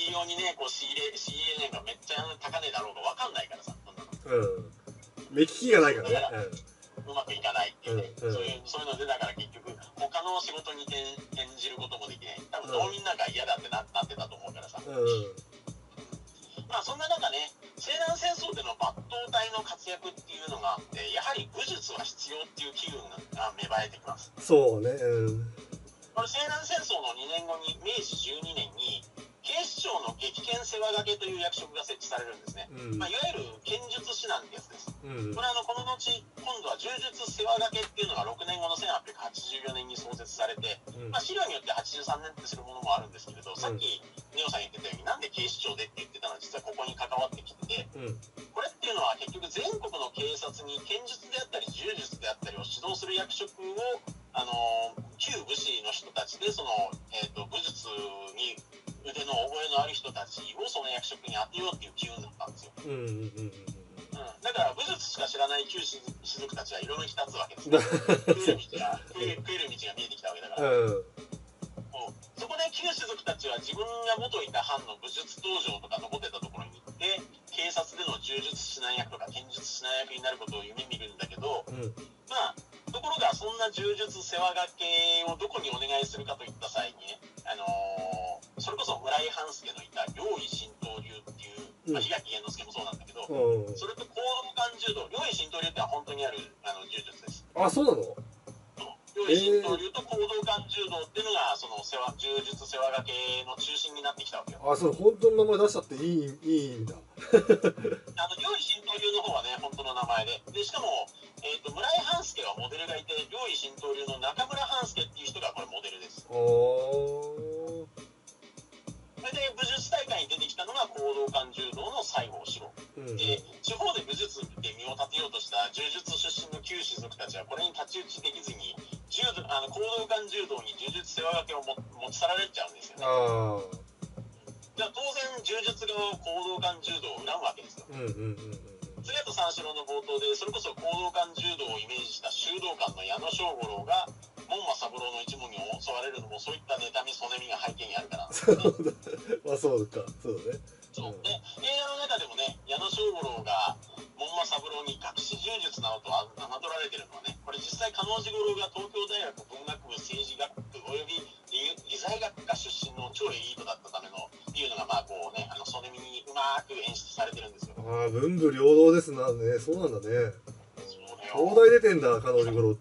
いいようにねこう仕入れ仕入れ値がめっちゃ高値だろうが分かんないからさ。うん、目利きがないからね、うまくいかないっていうね、うんうん。そういうそういうのでだから結局他の仕事に転転じることもできない。多分農民なんか嫌だってななってたと思うからさ、うん。うんまあそんな中ね西南戦争での抜刀隊の活躍っていうのがあってやはり武術は必要っていう機運が芽生えてきます。そうね。うん。これ西南戦争の2年後に明治12年に警視庁の激剣世話掛けという役職が設置されるんですね、うん。まあ、いわゆる剣術師なんてやつですうん、これあのこの後今度は柔術世話掛けっていうのが6年後の1884年に創設されて、うん、まあ、資料によって83年ってするものもあるんですけれど、さっきネオさん言ってたようになんで警視庁でって言ってたのは実はここに関わってきてて、これっていうのは結局全国の警察に剣術であったり柔術であったりを指導する役職をあの旧武士の人たちでその、えーと、武術に腕の覚えのある人たちをその役職に当てようっていう機運だったんですよ。うんうんうんだから武術しか知らない旧士族たちはいろいろ浸つわけです、[LAUGHS] ね、食える道が食える道が見えてきたわけだから、うん、そこで旧士族たちは自分が元いた藩の武術道場とか残ってたところに行って警察での柔術指南役とか剣術指南役になることを夢見るんだけど、うん、まあところがそんな柔術世話掛けをどこにお願いするかといった際にね、あのー、それこそ村井半助のいた領意神道流っていうまあ、檜垣玄之介もそうなんだけど、うん、それと行動感柔道、両位神道流ってのは本当にあるあの柔術です。あ、そうなの？神道流と行動感柔道っていうのが、その世話柔術世話掛けの中心になってきたわけよ。あ、それ本当の名前出したっていいいいんだ。あの両位神道流の方はね、本当の名前で。で、しかも、えーと、村井半助はモデルがいて、両位神道流の中村半助っていう人がこれモデルです。おー。それで武術大会に出てきたのが行動感柔道の西郷志郎、うん、で地方で武術で身を立てようとした柔術出身の旧士族たちはこれに太刀打ちできずに柔道あの行動感柔道に柔術世話掛けをも持ち去られちゃうんですよね。じゃあ当然柔術側を行動感柔道を恨むわけですよ、うんうんうんそれと三四郎の冒頭でそれこそ行動感柔道をイメージした修道館の矢野正五郎が門馬三郎の一門に襲われるのもそういった妬みそねみが背景にあるからそうだ。まあそうかそうだね文武両道ですな。ねそうなんだね。東大出てんだ彼女頃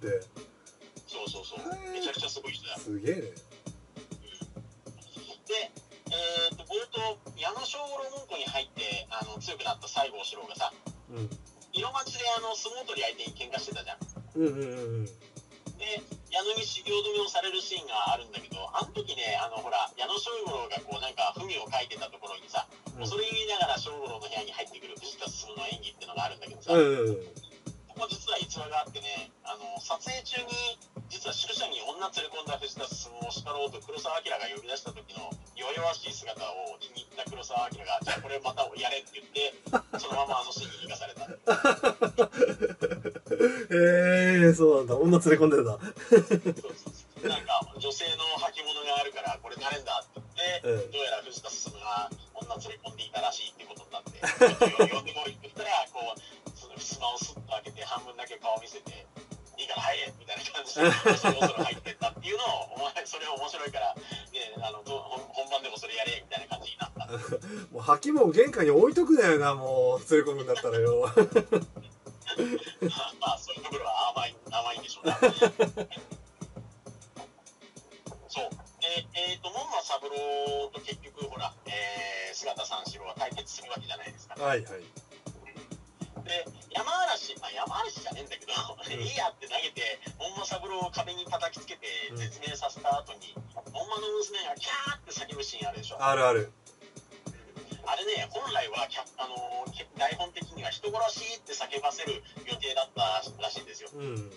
人殺しって叫ばせる予定だったらしいんですよ、うん、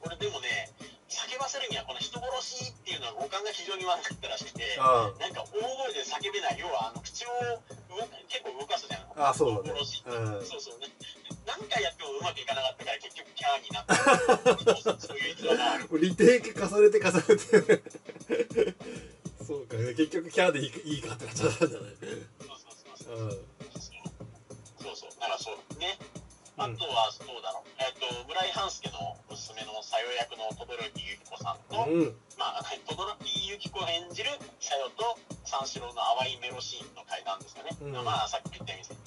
これでもね叫ばせるにはこの人殺しっていうのは五感が非常に悪かったらしくてなんか大声で叫べない要はあの口を結構動かすじゃんあそうだね、うん、そうそうね。何回やってもうまくいかなかったから結局キャーになった。そういう逸話があるリテイク重ねて重ねて。[LAUGHS] そうか、ね、結局キャーでいいいいかってなっちゃったんじゃない？そうそうそうそう、うん、あとはどうだろう、えっ、ー、と村井半助の娘のさよ役の轟由紀子さんと、うん、まあ轟由紀子演じるさよと三四郎の淡いメロシーンの会談ですかね、うん、まあさっき言ったように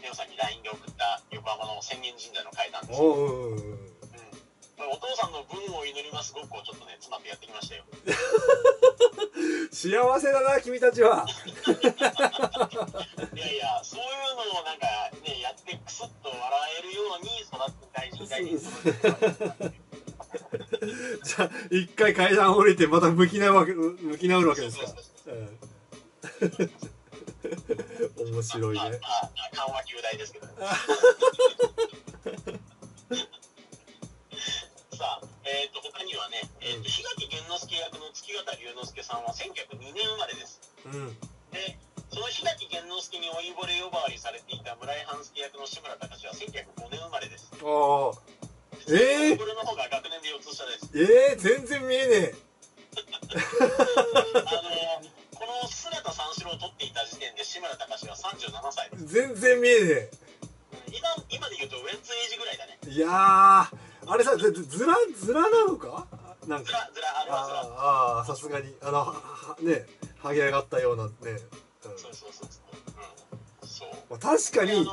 ネオさんに LINE で送った横浜の浅間神社の会談です。よ、うんお父さんの分を祈ります。ごっこをちょっとね妻とやってきましたよ。幸せだな君たちは。いやいやそういうのをなんかねやってクスッと笑えるように対にじゃあ一回階段降りてまた向き直るわけ向き直るわけですか。面白いね。緩和球大ですけどさあ、えっ、と他にはね、えーと檜垣源之助役の月形龍之介さんは1902年生まれです。うん。でその檜垣源之助に老いぼれ呼ばわりされていた村井半助役の志村隆は1905年生まれです。ああえー。これの方が学年で4つ下です。えー、全然見えね [LAUGHS] あのこの姿三四郎を取っていた時点で志村隆は37歳です。え全然見えね今今で言うとウェンツエイジぐらいだね。えいやーあれさずずらずらなのか？なんか。ずらずらああさすがに。あのははね剥げ上がったようなね、うん。そうそうそうそう。うん。そう。まあ、確かに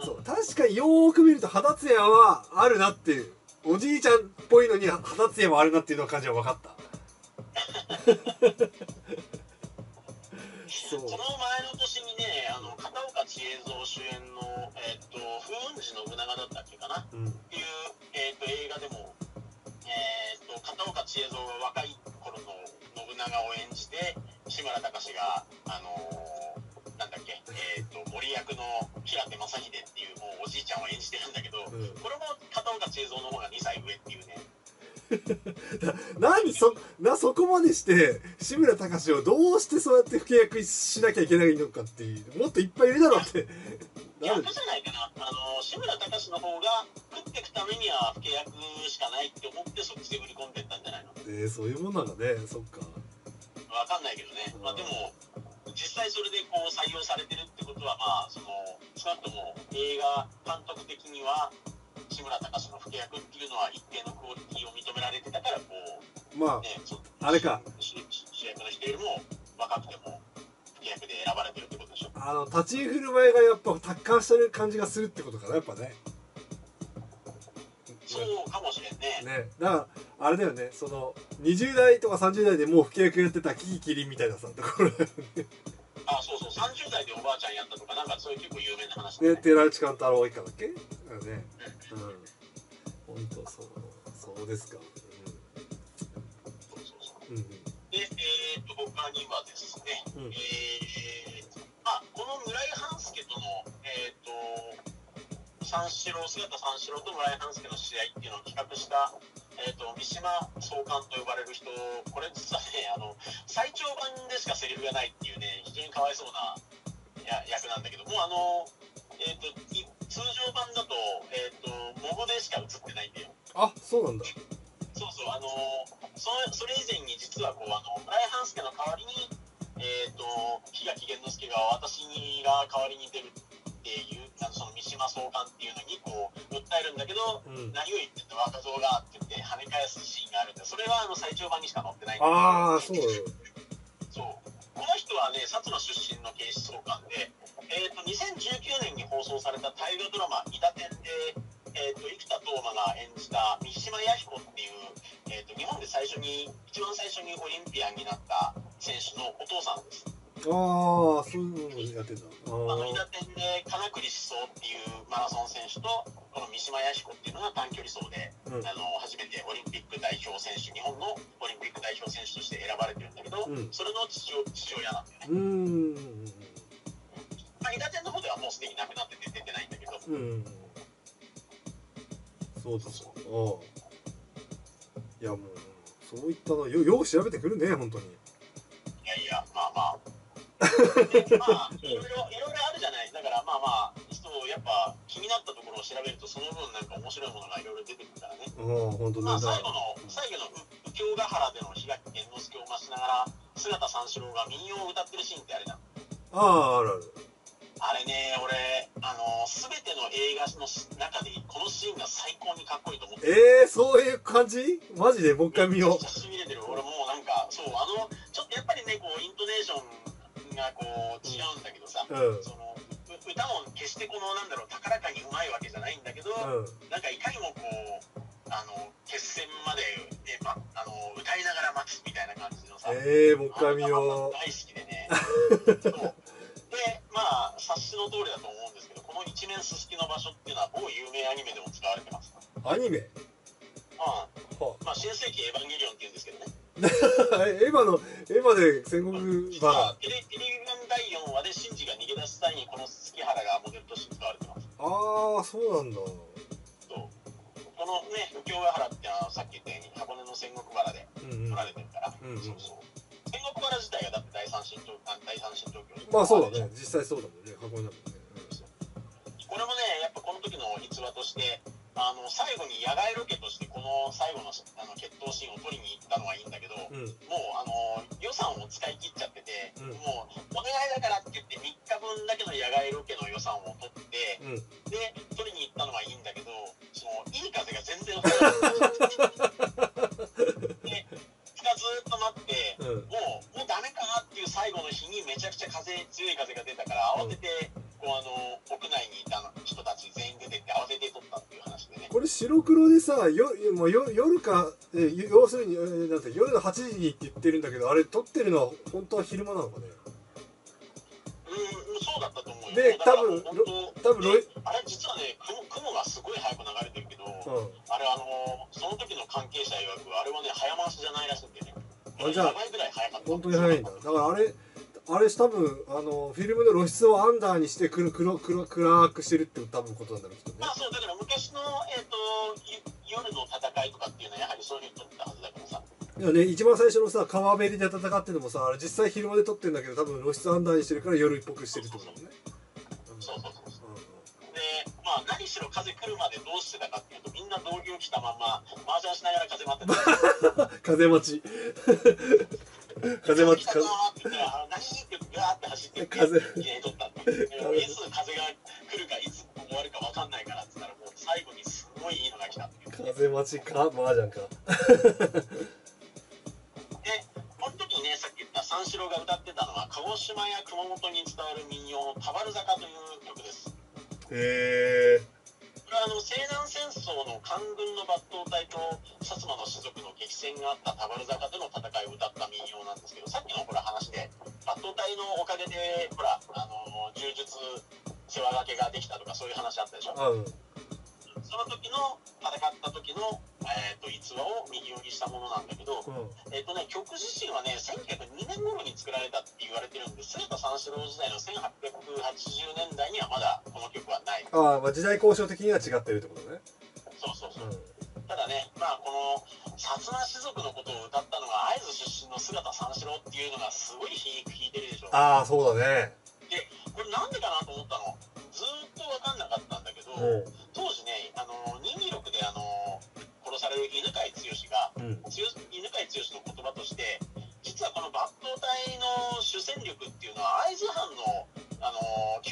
そう確かによーく見ると肌ツヤはあるなっていう。おじいちゃんっぽいのに肌ツヤもあるなっていうの感じは分かった。[LAUGHS] そう。その前の年にね、あの片岡千恵蔵主演の、えっと風雲児信長だったっけかな？っうん。ていう、えっと映画でも、えっと片岡千恵蔵が若い頃の信長を演じて、志村隆が、あのーなんだっけ、えっと森役の平手正秀っていうもうおじいちゃんを演じてるんだけど、うん。これも片岡千恵蔵の方が2歳上っていうね。[LAUGHS] 何そなそこまでして志村隆をどうしてそうやって不契約しなきゃいけないのかっていうもっといっぱいいるだろうって。逆じゃないかな、あの志村隆の方が食っていくためには不契約しかないって思ってそっちで売り込んでったんじゃないの？えー、そういうもんなんだね。そっか。わかんないけどね、まあ、でも実際それでこう採用されてるってことはまあその少なくとも映画監督的には志村隆の不契約っていうのは一定のクオリティを認められてたからこうまねそあれか。主主役の人よりも若くても不契約で選ばれてるってことでしょああの立ち居振る舞いがやっぱ達観してる感じがするってことかなやっぱね。そうかもしれんね。ね。だからあれだよね。その20代とか30代でもう不契約やってたキキキリンみたいなさところだよねあそうそう30代でおばあちゃんやったとかなんかそういう結構有名な話だね。ね寺内貫太郎以下だっけ？だよね。うん。本当そうそうですか。そうそうそううん。うん。で、えー、と他にはですね、うん。えーあこの村井半助との、えー、と三四郎姿三四郎と村井半助の試合っていうのを企画した、えー、と三島総監と呼ばれる人これ実はねあの最長版でしかセリフがないっていうね非常にかわいそうなや役なんだけどもうあの、えー、とい通常版だと,、えー、とモブでしか映ってないんだよ。あそうなんだそうそう、あのそのそれ以前に実はこうあの村井半助の代わりに、えー、と檜垣源之助が私が代わりに出るっていうあのその三島総監っていうのにこう訴えるんだけど、うん。何を言ってんの若造がって言って跳ね返すシーンがあるんでそれはあの最長版にしか載ってない。ああそう。そう。この人はね薩摩出身の警視総監で、えー、と2019年に放送された大河ドラマ「伊達天」で、えー、と生田斗真が演じた三島弥彦っていう、えー、と日本で最初に一番最初にオリンピアンになった選手のお父さんです。ああそういうのもやってんだああの伊ー達天で金栗思想っていうマラソン選手とこの三島弥彦っていうのが短距離走で、うん。あの初めてオリンピック代表選手日本のオリンピック代表選手として選ばれてるんだけど、うん。それの父親父親なんだよね。うーん。まあ、伊達天の方ではもうすでに亡くなってて出てないんだけど、うん。そうですかああいやもうそういったのよよく調べてくるね本当に。いやいや、でまあ、いろいろ、い。ろいろあるじゃない、だからまあまあ、そうやっぱ気になったところを調べると、その分なんか面白いものがいろいろ出てくるからね。ああ本当ねまあ、だ最後の、最後の右京ヶ原での檜垣源之助を増しながら、姿三四郎が民謡を歌ってるシーンってあれじゃん。あああるある。あれね、俺、あの、すべての映画の中で、このシーンが最高にかっこいいと思ってえー、そういう感じ？マジでもう一回見よめっちゃしびれてる俺もうなんかそうあのちょっとやっぱりねこうイントネーションがこう違うんだけどさ、ううん。そのう歌も決してこのなんだろう高らかにうまいわけじゃないんだけど、うん。なんかいかにもこうあの決戦まで、ねま、あの歌いながら待つみたいな感じのさ、えー、もう一回見よ大好きでね。そう。でまあ察しの通りだと思うんですけどこの一面すすきの場所っていうのは某有名アニメでも使われてます。アニメ？うん。まあ新世紀エヴァンゲリオンって言うんですけどねエヴァのエヴァで戦国実はテレビ版第4話でシンジが逃げ出す際にこの月原がモデルとして使われてます。ああそうなんだ。そう。このね右京ヶ原ってのはさっき言ったように箱根の戦国原でうん撮られてるから、うんうん。そうそう。戦国原自体がだって第三新東あ第三新東京まあそうだね。実際そうだもんね箱根だもんね。これもねやっぱこの時の逸話としてあの最後に野外ロケとしてこの最後のあの決闘シーンを撮りに行ったのはいいんだけど、うん、うんもうあの予算を使い切っちゃってて、うん。もうお願いだからって言って3日分だけの野外ロケの予算を取ってうん。で撮りに行ったのはいいんだけどそのいい風が全然吹かないで2日ずっと待ってうん。もうもうダメかなっていう最後の日にめちゃくちゃ風強い風が出たから慌ててこうあの屋内にいた人たち全員出てって慌ててれ白黒でさよもうよ夜かえ要するにえーなんて夜の8時にって言ってるんだけどあれ撮ってるのは本当は昼間なのかね？うんそうだったと思うよ。で多分多分ロイであれ実はね雲雲がすごい早く流れてるけど、うん。あれあのその時の関係者曰くあれはね早回しじゃないらしいんだよねあじゃあ本当に早いんだだからあれあれ多分あのフィルムの露出をアンダーにして黒黒黒暗くしてるって多分ことなんだろうきっとね。まあそうだから昔の、えー、とゆ夜の戦いとかっていうのはやはりそういうふうに撮ったはずだけどさ。いやね一番最初のさ川べりで戦ってるのもさあれ実際昼間で撮ってるんだけど多分露出アンダーにしてるから夜っぽくしてるってことだもんね。そうそうそうそう。でまあ何しろ風来るまでどうしてたかっていうとみんな道着を着たまんま麻雀しながら風待ってた。う [LAUGHS] ん風待ち風待ち風きれい風が来るか、いつ終わるか分かんないからって言ったら、もう最後にすごいいいのが来たっていう。風待ちか麻雀かで、この時にね、さっき言った三四郎が歌ってたのは、鹿児島や熊本に伝わる民謡の「田原坂」という曲です。へえこれはあの西南戦争の官軍の抜刀隊と薩摩の士族の激戦があった田原坂での戦いを歌った民謡なんですけどさっきのほら話で抜刀隊のおかげでほらあの柔術世話がけができたとかそういう話あったでしょ。あうん。その時の戦った時の、えー、と逸話を右読みしたものなんだけど、うん。えっ、とね曲自身はね1902年頃に作られたって言われてるんで末田三四郎時代の1880年代にはまだこの曲はない。ああ、まあ、時代交渉的には違ってるってことね。そうそうそう。うただね、まあ、この薩摩士族のことを歌ったのが会津出身の姿三四郎っていうのがすごい響いてるでしょ。んああそうだね。で、これなんでかなと思ったの。ずーっと分かんなかったんだけど、うん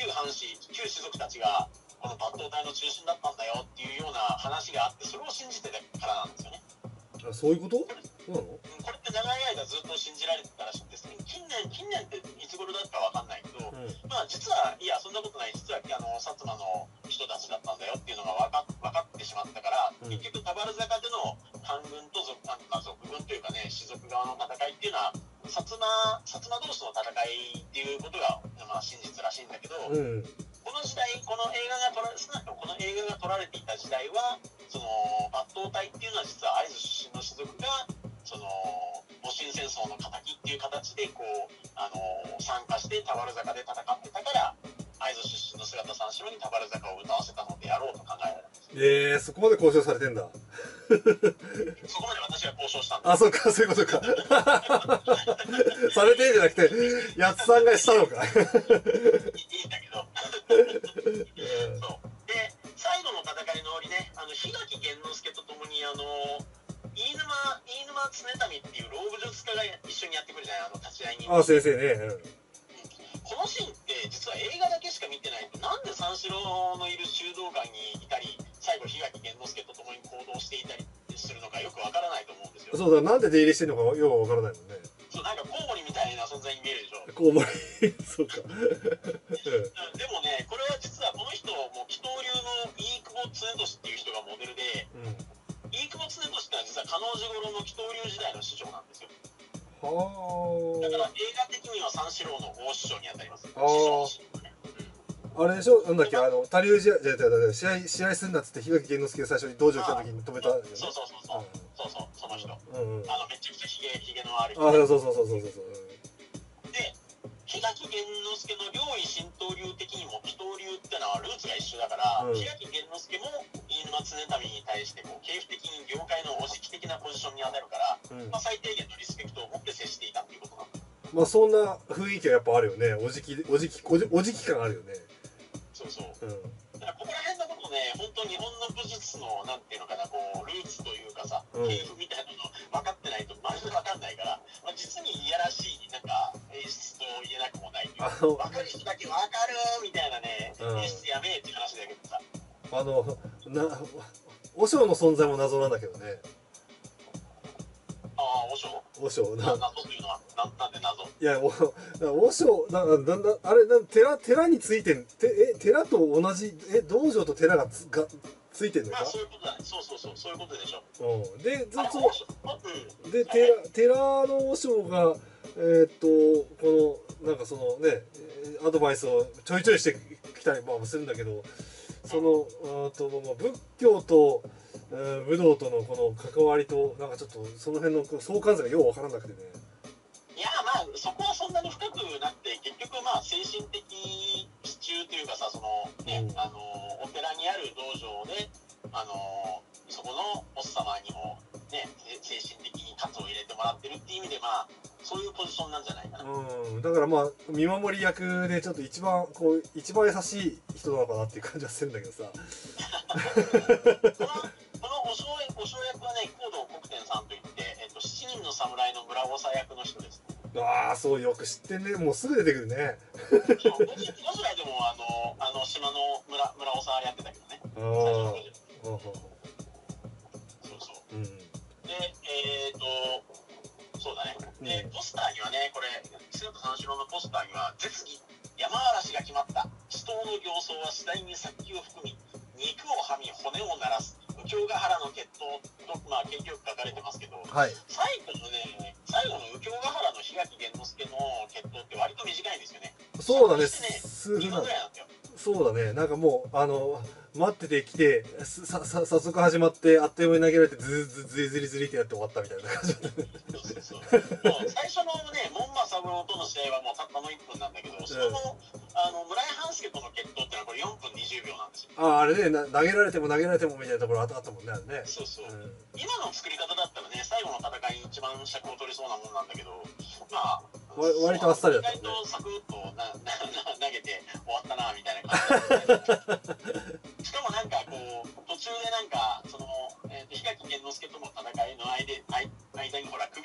旧藩士、旧士族たちが、この抜刀隊の中心だったんだよっていうような話があって、それを信じてたからなんですよね。あそういうこと？そうなのうんこれって長い間ずっと信じられてたらしいんですね。近年、近年っていつ頃だったかわかんないけど、うんまあ実は、いや、そんなことない、実はあの薩摩の人たちだったんだよっていうのが分か分かってしまったから、うん結局、田原坂での官軍と族,、まあ、族軍というかね、士族側の戦いっていうのは、薩摩薩摩同士の戦いっていうことが、まあ、真実らしいんだけど、うん。この時代、この映画が撮ら少なくともこの映画が撮られていた時代は、その抜刀隊っていうのは実は会津出身の士族が、その戊辰戦争の敵っていう形でこうあの参加して田原坂で戦ってたから、会津出身の姿三四郎に田原坂を歌わせたのであろうと考えられます。ええそこまで交渉されてんだそこまで私は交渉したんです。あそっかそういうことかされてんじゃなくてやつさんがしたのかいいんだけど。そうで最後の戦いの折ね、あの檜垣源之助とともにあの飯沼飯沼常民っていう老武術家が一緒にやってくるじゃない、あの立ち会いに。ああ先生ね、うんこのシーンって実は映画だけしか見てないとなんで三四郎のいる修道館にいたり最後檜垣源之助と共に行動していたりするのかよくわからないと思うんですよそうだなんで出入りしてんのかようわからないもんね。そうなんかコウモリみたいな存在に見えるでしょこうもそうか。うんでもねこれは実はこの人も祈祷流の飯久保常俊っていう人がモデルでうん。飯久保常俊ってのは実は加納治五郎の祈祷流時代の師匠なんですよ。はだから映画三四郎の大師匠にあたります。師あああれでしょ？なんだっけ？あの他流試合じゃ試合試合すんなっつって檜垣源之助が最初に道場来た時に止めたよね。そうそうそうそう、そうそうその人。うん。うんあのめちゃくちゃひげひげのある人。あそうそうそうそうそう。そうで檜垣源之助の両位神道流的にも祈祷流ってのはルーツが一緒だから、うん。檜垣源之助も飯沼常民に対してこう系譜的に業界のおじき的なポジションに当たるから、うん。まあ、最低限のリスペクトを持って接していたっていうことまあそんな雰囲気はやっぱあるよね。おじきおじきおじおじき感あるよね。そうそう。うん。だからここら辺のことね本当日本の武術のなんていうのかなこうルーツというかさうん。系譜みたいなの分かってないとマジで分かんないから、まあ、実にいやらしいなんか演出と言えなくもないというあの分かる人だけ分かるみたいなね、うん。演出やめえっていう話だけどさ。あのな和尚の存在も謎なんだけどね。ああ和尚？和尚な。な謎というのはなんなんで謎？いやお和尚なななあれな寺寺についてんてえ寺と同じえ道場と寺がつがついてんのか？まあそういうことだね。そうそうそうそういうことでしょ。うん。でずっとで寺寺の和尚がえーっとこのなんかそのねえーアドバイスをちょいちょいしてきたりまあするんだけどそのあーとまあ仏教と、えー武道とのこの関わりとなんかちょっとその辺の相関図がようわからなくてね。いやまあそこはそんなに深くなって結局まあ精神的支柱というかさそのね、うん。あのお寺にある道場であのそこのおっさまにもね精神的に喝を入れてもらってるっていう意味でまあそういうポジションなんじゃないかな、うん。だからまあ見守り役でちょっと一番こう一番優しい人なのかなっていう感じはするんだけどさ。こ [LAUGHS] のお正お正役はね高堂国天さんといって、えっと、7人の侍の村長役の人です。ああそうよく知ってんね。もうすぐ出てくるね。そうゴジゴジラでもあのあの島の村村長やってたけどね。あ最初のそうそう。うん。で、えっ、と、そうだね。で、うん。ポスターにはね、これ、生徒三四郎のポスターには、絶技、山嵐が決まった。死闘の形相は次第に殺気を含み、肉をはみ、骨を鳴らす。右京ヶ原の決闘と、まあ、結局書かれてますけど、はい最後のね、最後の右京ヶ原の檜垣源之助の決闘って割と短いんですよね。そうだねね2数分ぐらいなんですよ。そうだねなんかもうあの待ってて来てささ早速始まってあっという間に投げられてズズズズリズリズリってやって終わったみたいな感じそうそうそうもう最初のね、門馬三郎との試合はもうたったの1分なんだけど、その、あの村井半助との決闘ってのはこれ4分20秒なんですよ。あああれねな投げられても投げられてもみたいなところあったあったもんねねそうそう。うん今の作り方だったらね、最後の戦いに一番尺を取りそうなもんなんだけど、まあ、わ割とあっさりだったね意外とサクッとななな投げて終わったな、みたいな感じしかもなんかこう、途中でなんか、その、えーと、檜垣源之助との戦いの間間間にほら、首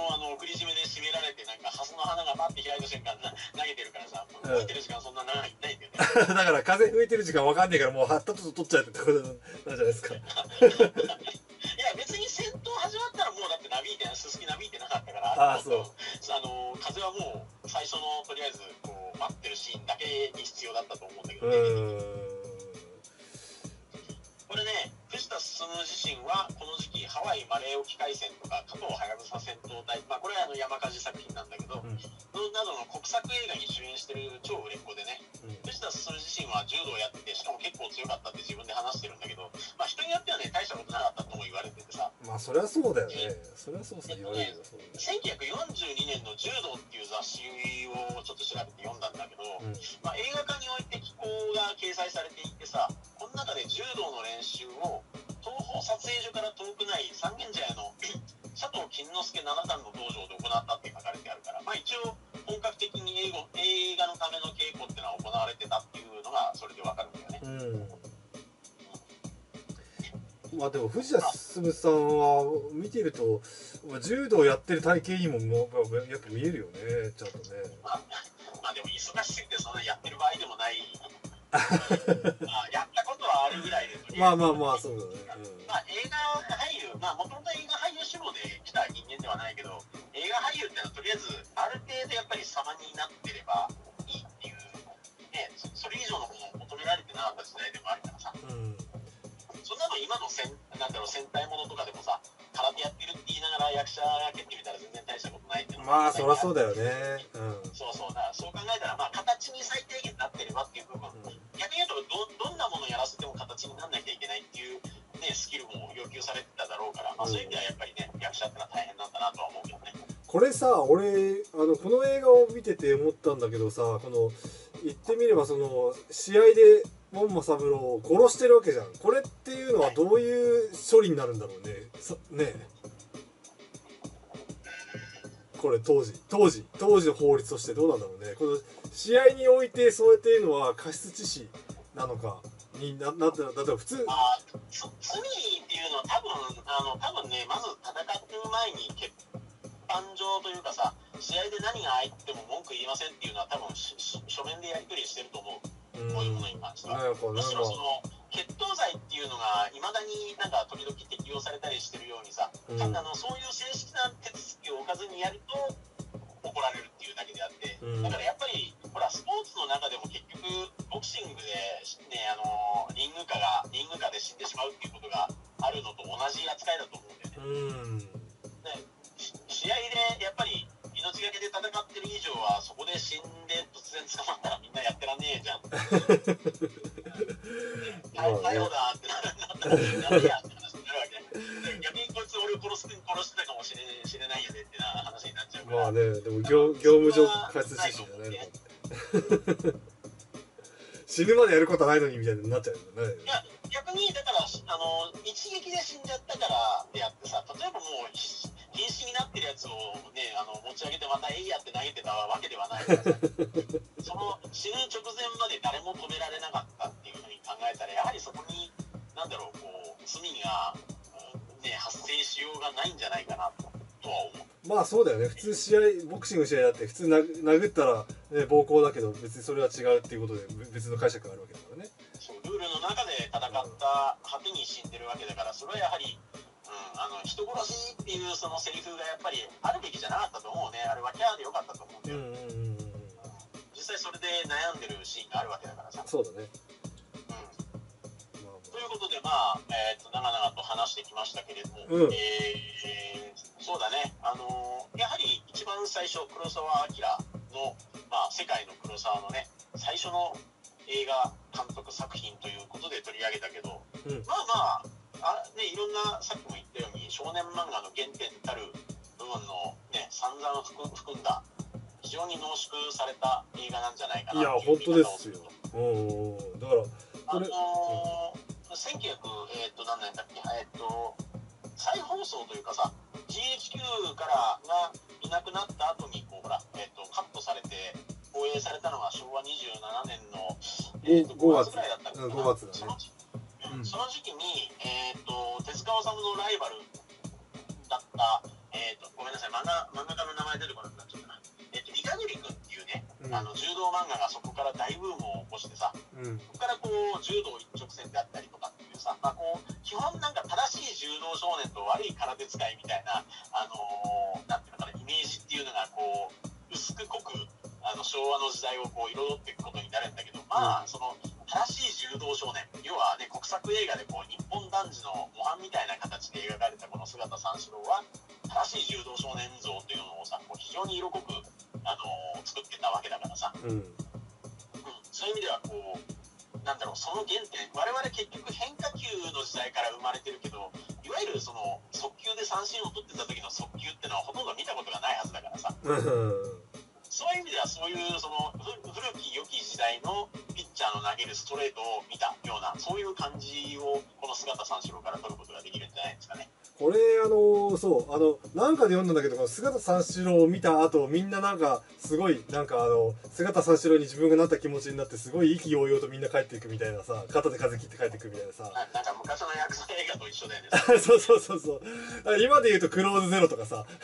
をあの送り締めで締められて、なんか、ハスの花がパッて開いた瞬間な、投げてるからさ、うん。動いてる時間そんな長いないんだよね。[LAUGHS] だから風吹いてる時間わかんねえからもうはったと取っちゃうってことなんじゃないですか。いや、別に戦闘始まったらもうだってなびいて、すすきなびいてなかったから、ああそう。あの風はもう最初のとりあえずこう待ってるシーンだけに必要だったと思うんだけどうね、これね藤田進自身はこの時期ハワイマレー沖海戦とか加藤はやぶさ戦闘隊、まあ、これはあの山火事作品なんだけど、うん。などの国策映画に主演してる超売れっ子でね。うん。藤田進自身は柔道やっててしかも結構強かったって自分で話してるんだけど、まあ、人によってはね大したことなかったとも言われててさ。まあそれはそうだよね。それはそうさ言われるよ。ね1942年の柔道っていう雑誌をちょっと調べて読んだんだけど、うん。まあ、映画化において機構が掲載されていてさ中で柔道の練習を東宝撮影所から遠くない三軒茶屋の [CLEARS THROAT] 佐藤金之助七段の道場で行ったって書かれてあるから、まあ、一応本格的に英語映画のための稽古っていうのは行われてたっていうのがそれでわかるんだよね。うん。まあでも藤田進さんは見てるとまあ柔道やってる体型にもやっぱ見えるよねちゃんとね。まあ、まあでも忙しすぎてそんなやってる場合でもない。[LAUGHS] まあやでとりあえずまあまあまあそうだね、まあ、映画俳優、まあ、もともと映画俳優志望で来た人間ではないけど、映画俳優ってのはとりあえず、ある程度やっぱり様になってればいいっていう、ね、そそれ以上のものを求められてなかった時代でもあるからさ、うん。うんそんなの今の戦なんだろう戦隊ものとかでもさ、空手やってるって言いながら役者やけってみたら全然大したことないっていうのまあそりゃそうだだよね。うん。そうそう。だそう考えたら、まあ、形に最低限なってればっていう部分にならなきゃいけないっていう、ね、スキルも要求されてただろうから、まあ、そういう意味ではやっぱりね、役者ってのは大変なんだなとは思うけどね。これさ俺あのこの映画を見てて思ったんだけどさこの言ってみればその試合で門馬三郎を殺してるわけじゃん。これっていうのはどういう処理になるんだろうね。ねね。これ当時。当時。当時の法律としてどうなんだろうね。この試合においてそうやっていうのは過失致死なのか。にななって例えば普通。あ罪っていうのは多分あの多分ねまず戦ってる前に鉄板上というかさ試合で何が入っても文句言いませんっていうのは多分書面でやり取りしてると思う。こういうものに関しては。むしろその決闘罪っていうのがいまだになんか時々適用されたりしてるようにさ、うん、あのそういう正式死ぬまでやることないのにみたいになっちゃうよね。いや逆にだからあの一撃で死んじゃったからであってさ例えばもう瀕死になってるやつをねあの持ち上げてまたえいやって投げてたわけではない [LAUGHS] その死ぬ直前まで誰も止められなかったっていうふうに考えたらやはりそこになんだろうこう罪が、ね、発生しようがないんじゃないかなと。まあそうだよね。普通試合ボクシング試合だって普通殴ったら、ね、暴行だけど別にそれは違うっていうことで別の解釈があるわけだからね。ルールの中で戦った果てに死んでるわけだからそれはやはりあの人殺しっていうそのセリフがやっぱりあるべきじゃなかったと思うね。あれはキャーでよかったと思うんだよ、うんうんうん、実際それで悩んでるシーンがあるわけだからさ。そうだね。ということで、まあ、えーと、長々と話してきましたけれども、うん、えー、そうだね、あのー、やはり一番最初、黒澤明の、まあ、世界の黒沢のね、最初の映画監督作品ということで取り上げたけど、うん、まあまあ、あね、いろんなさっきも言ったように少年漫画の原点たる部分の、ね、散々含んだ非常に濃縮された映画なんじゃないかないや本当ですよ。おだからあのー、1900えっ、ー、と何年だっけ？えっ、ー、と再放送というかさ GHQ からがいなくなった後にこうほら、えーと、カットされて放映されたのが昭和27年の、えーと、5月。ぐらいだったかな。5月だね。その時期に、えーと、手塚治虫のライバルだった、えーと、ごめんなさい。漫画漫画家の名前出てこなくなっちゃったな、えーと、イカグリ君っていうね、うん、あの柔道漫画がそこから大ブームを起こしてさ、うん、そこからこう柔道一手使いみたいな、あのー、なんていうのかなイメージっていうのがこう薄く濃くあの昭和の時代をこう彩っていくことになるんだけどまあその正しい柔道少年要はね国策映画でこう日本男児の模範みたいな形で描かれたこの姿三四郎は正しい柔道少年像というのをさこう非常に色濃く、あのー、作ってたわけだからさ、うん、うん、そういう意味ではこうなんだろうその原点我々結局変化球の時代から生まれてるけどいわゆるその速球で三振を取ってた時の速球ってのはほとんど見たことがないはずだからさ。そういう意味ではそういうその古き良き時代のピッチャーの投げるストレートを見たようなそういう感じをこの姿三四郎から取ることができるんじゃないですかね。これあのそうあのなんかで読んだんだけど姿三四郎を見た後みんななんかすごいなんかあの姿三四郎に自分がなった気持ちになってすごい意気揚々とみんな帰っていくみたいなさ肩で風切って帰っていくみたいなさ。なんか昔の役者映画と一緒だよねそうそうそう。そう今で言うとクローズゼロとかさ。[LAUGHS]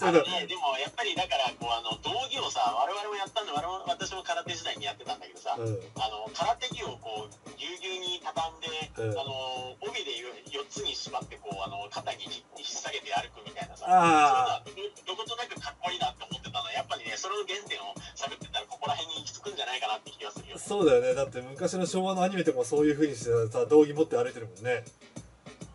そうだ、ね、でもやっぱりだからこうあの道着をさ我々もやったんで我々私も空手時代にやってたんだけどさ、うん、あの空手着をこうぎゅうぎゅうに畳んで、うん、あの帯で4つに縛ってこうあの肩に引っ提げて歩くみたいなさあそういうのはどことなくかっこいいなって思ってたのやっぱりねそれの原点を探ってたらここら辺に行き着くんじゃないかなって気がするよそうだよね。だって昔の昭和のアニメとかもそういうふうにしてさ道着持って歩いてるもんね。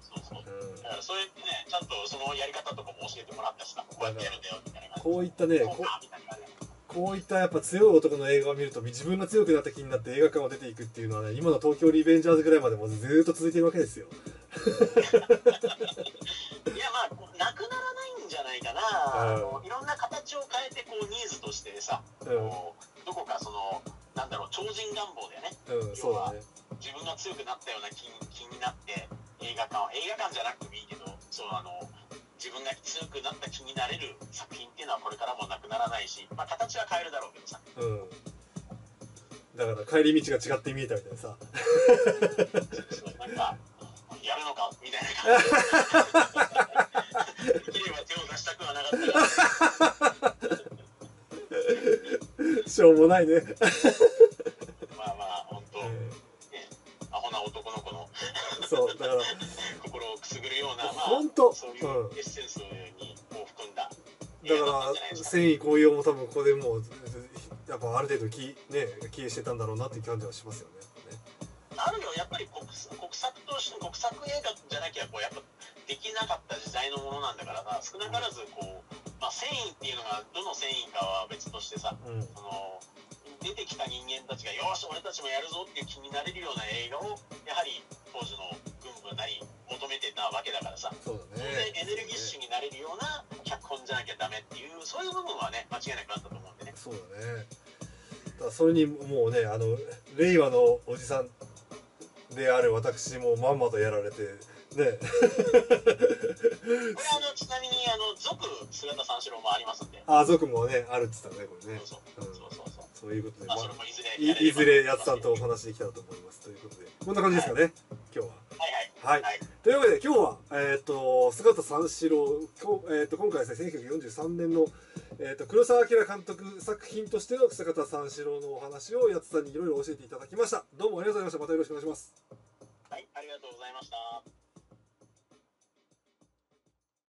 そうそう、うん、だからそうやってねちゃんとそのやり方とかも教えてもらったしさこうやってやるんだよみたいなこういったねここういったやっぱ強い男の映画を見ると自分が強くなった気になって映画館を出ていくっていうのはね今の東京リベンジャーズぐらいまでもずっと続いてるわけですよいやまあなくならないんじゃないかな、あのいろんな形を変えてこうニーズとしてさ、こうどこかそのなんだろう超人願望でね,、うん、そうだね。自分が強くなったような気気になって映画館映画館じゃなくてもいいけどそうあの自分が強くなった気になれる作品っていうのはこれからもなくならないし、まあ、形は変えるだろうけどさ、うん、だから帰り道が違って見えたみたいなさ。そうなんかやるのか？みたいな感じで。きれば手を出したくはなかった。がしょうもないね。まあまあ本当、えー、ね。アホな男の子の。そうだから。[LAUGHS] 心をくすぐるような、まあ、本当。そういうエッセンスにを含んだ、だから繊維紅葉も多分ここでもうやっぱある程度き、ね、消えしてたんだろうなっていう感じはしますよね。あるよ。やっぱり国国策として国策映画じゃなきゃこうやっぱできなかった時代のものなんだからさ少なからずこう、まあ、繊維っていうのがどの繊維かは別としてさ、うん、その出てきた人間たちがよし俺たちもやるぞっていう気になれるような映画をやはり当時の軍部なり求めてたわけだからさそうだ、ね、エネルギッシュになれるような脚本じゃなきゃダメっていうそういう部分はね間違いなくあったと思うんでね。そうだね。だそれにもうねあの令和のおじさんである私もまんまとやられてね。これあのちなみにあの族菅田三四郎もありますんで。あ族もねあるって言ったねこれね。そうそう,、そうそうそう。そういうことで、まあ、いずれやつさんとお話できたらと思います。ということでこんな感じですかね、はい、今日は。はい、はい、というわけで今日は、えーと、菅田三四郎、えーと、今回ですね1943年の、えーと、黒澤明監督作品としての草方三四郎のお話をやつさんにいろいろ教えていただきました。どうもありがとうございました。またよろしくお願いします。はいありがとうございました。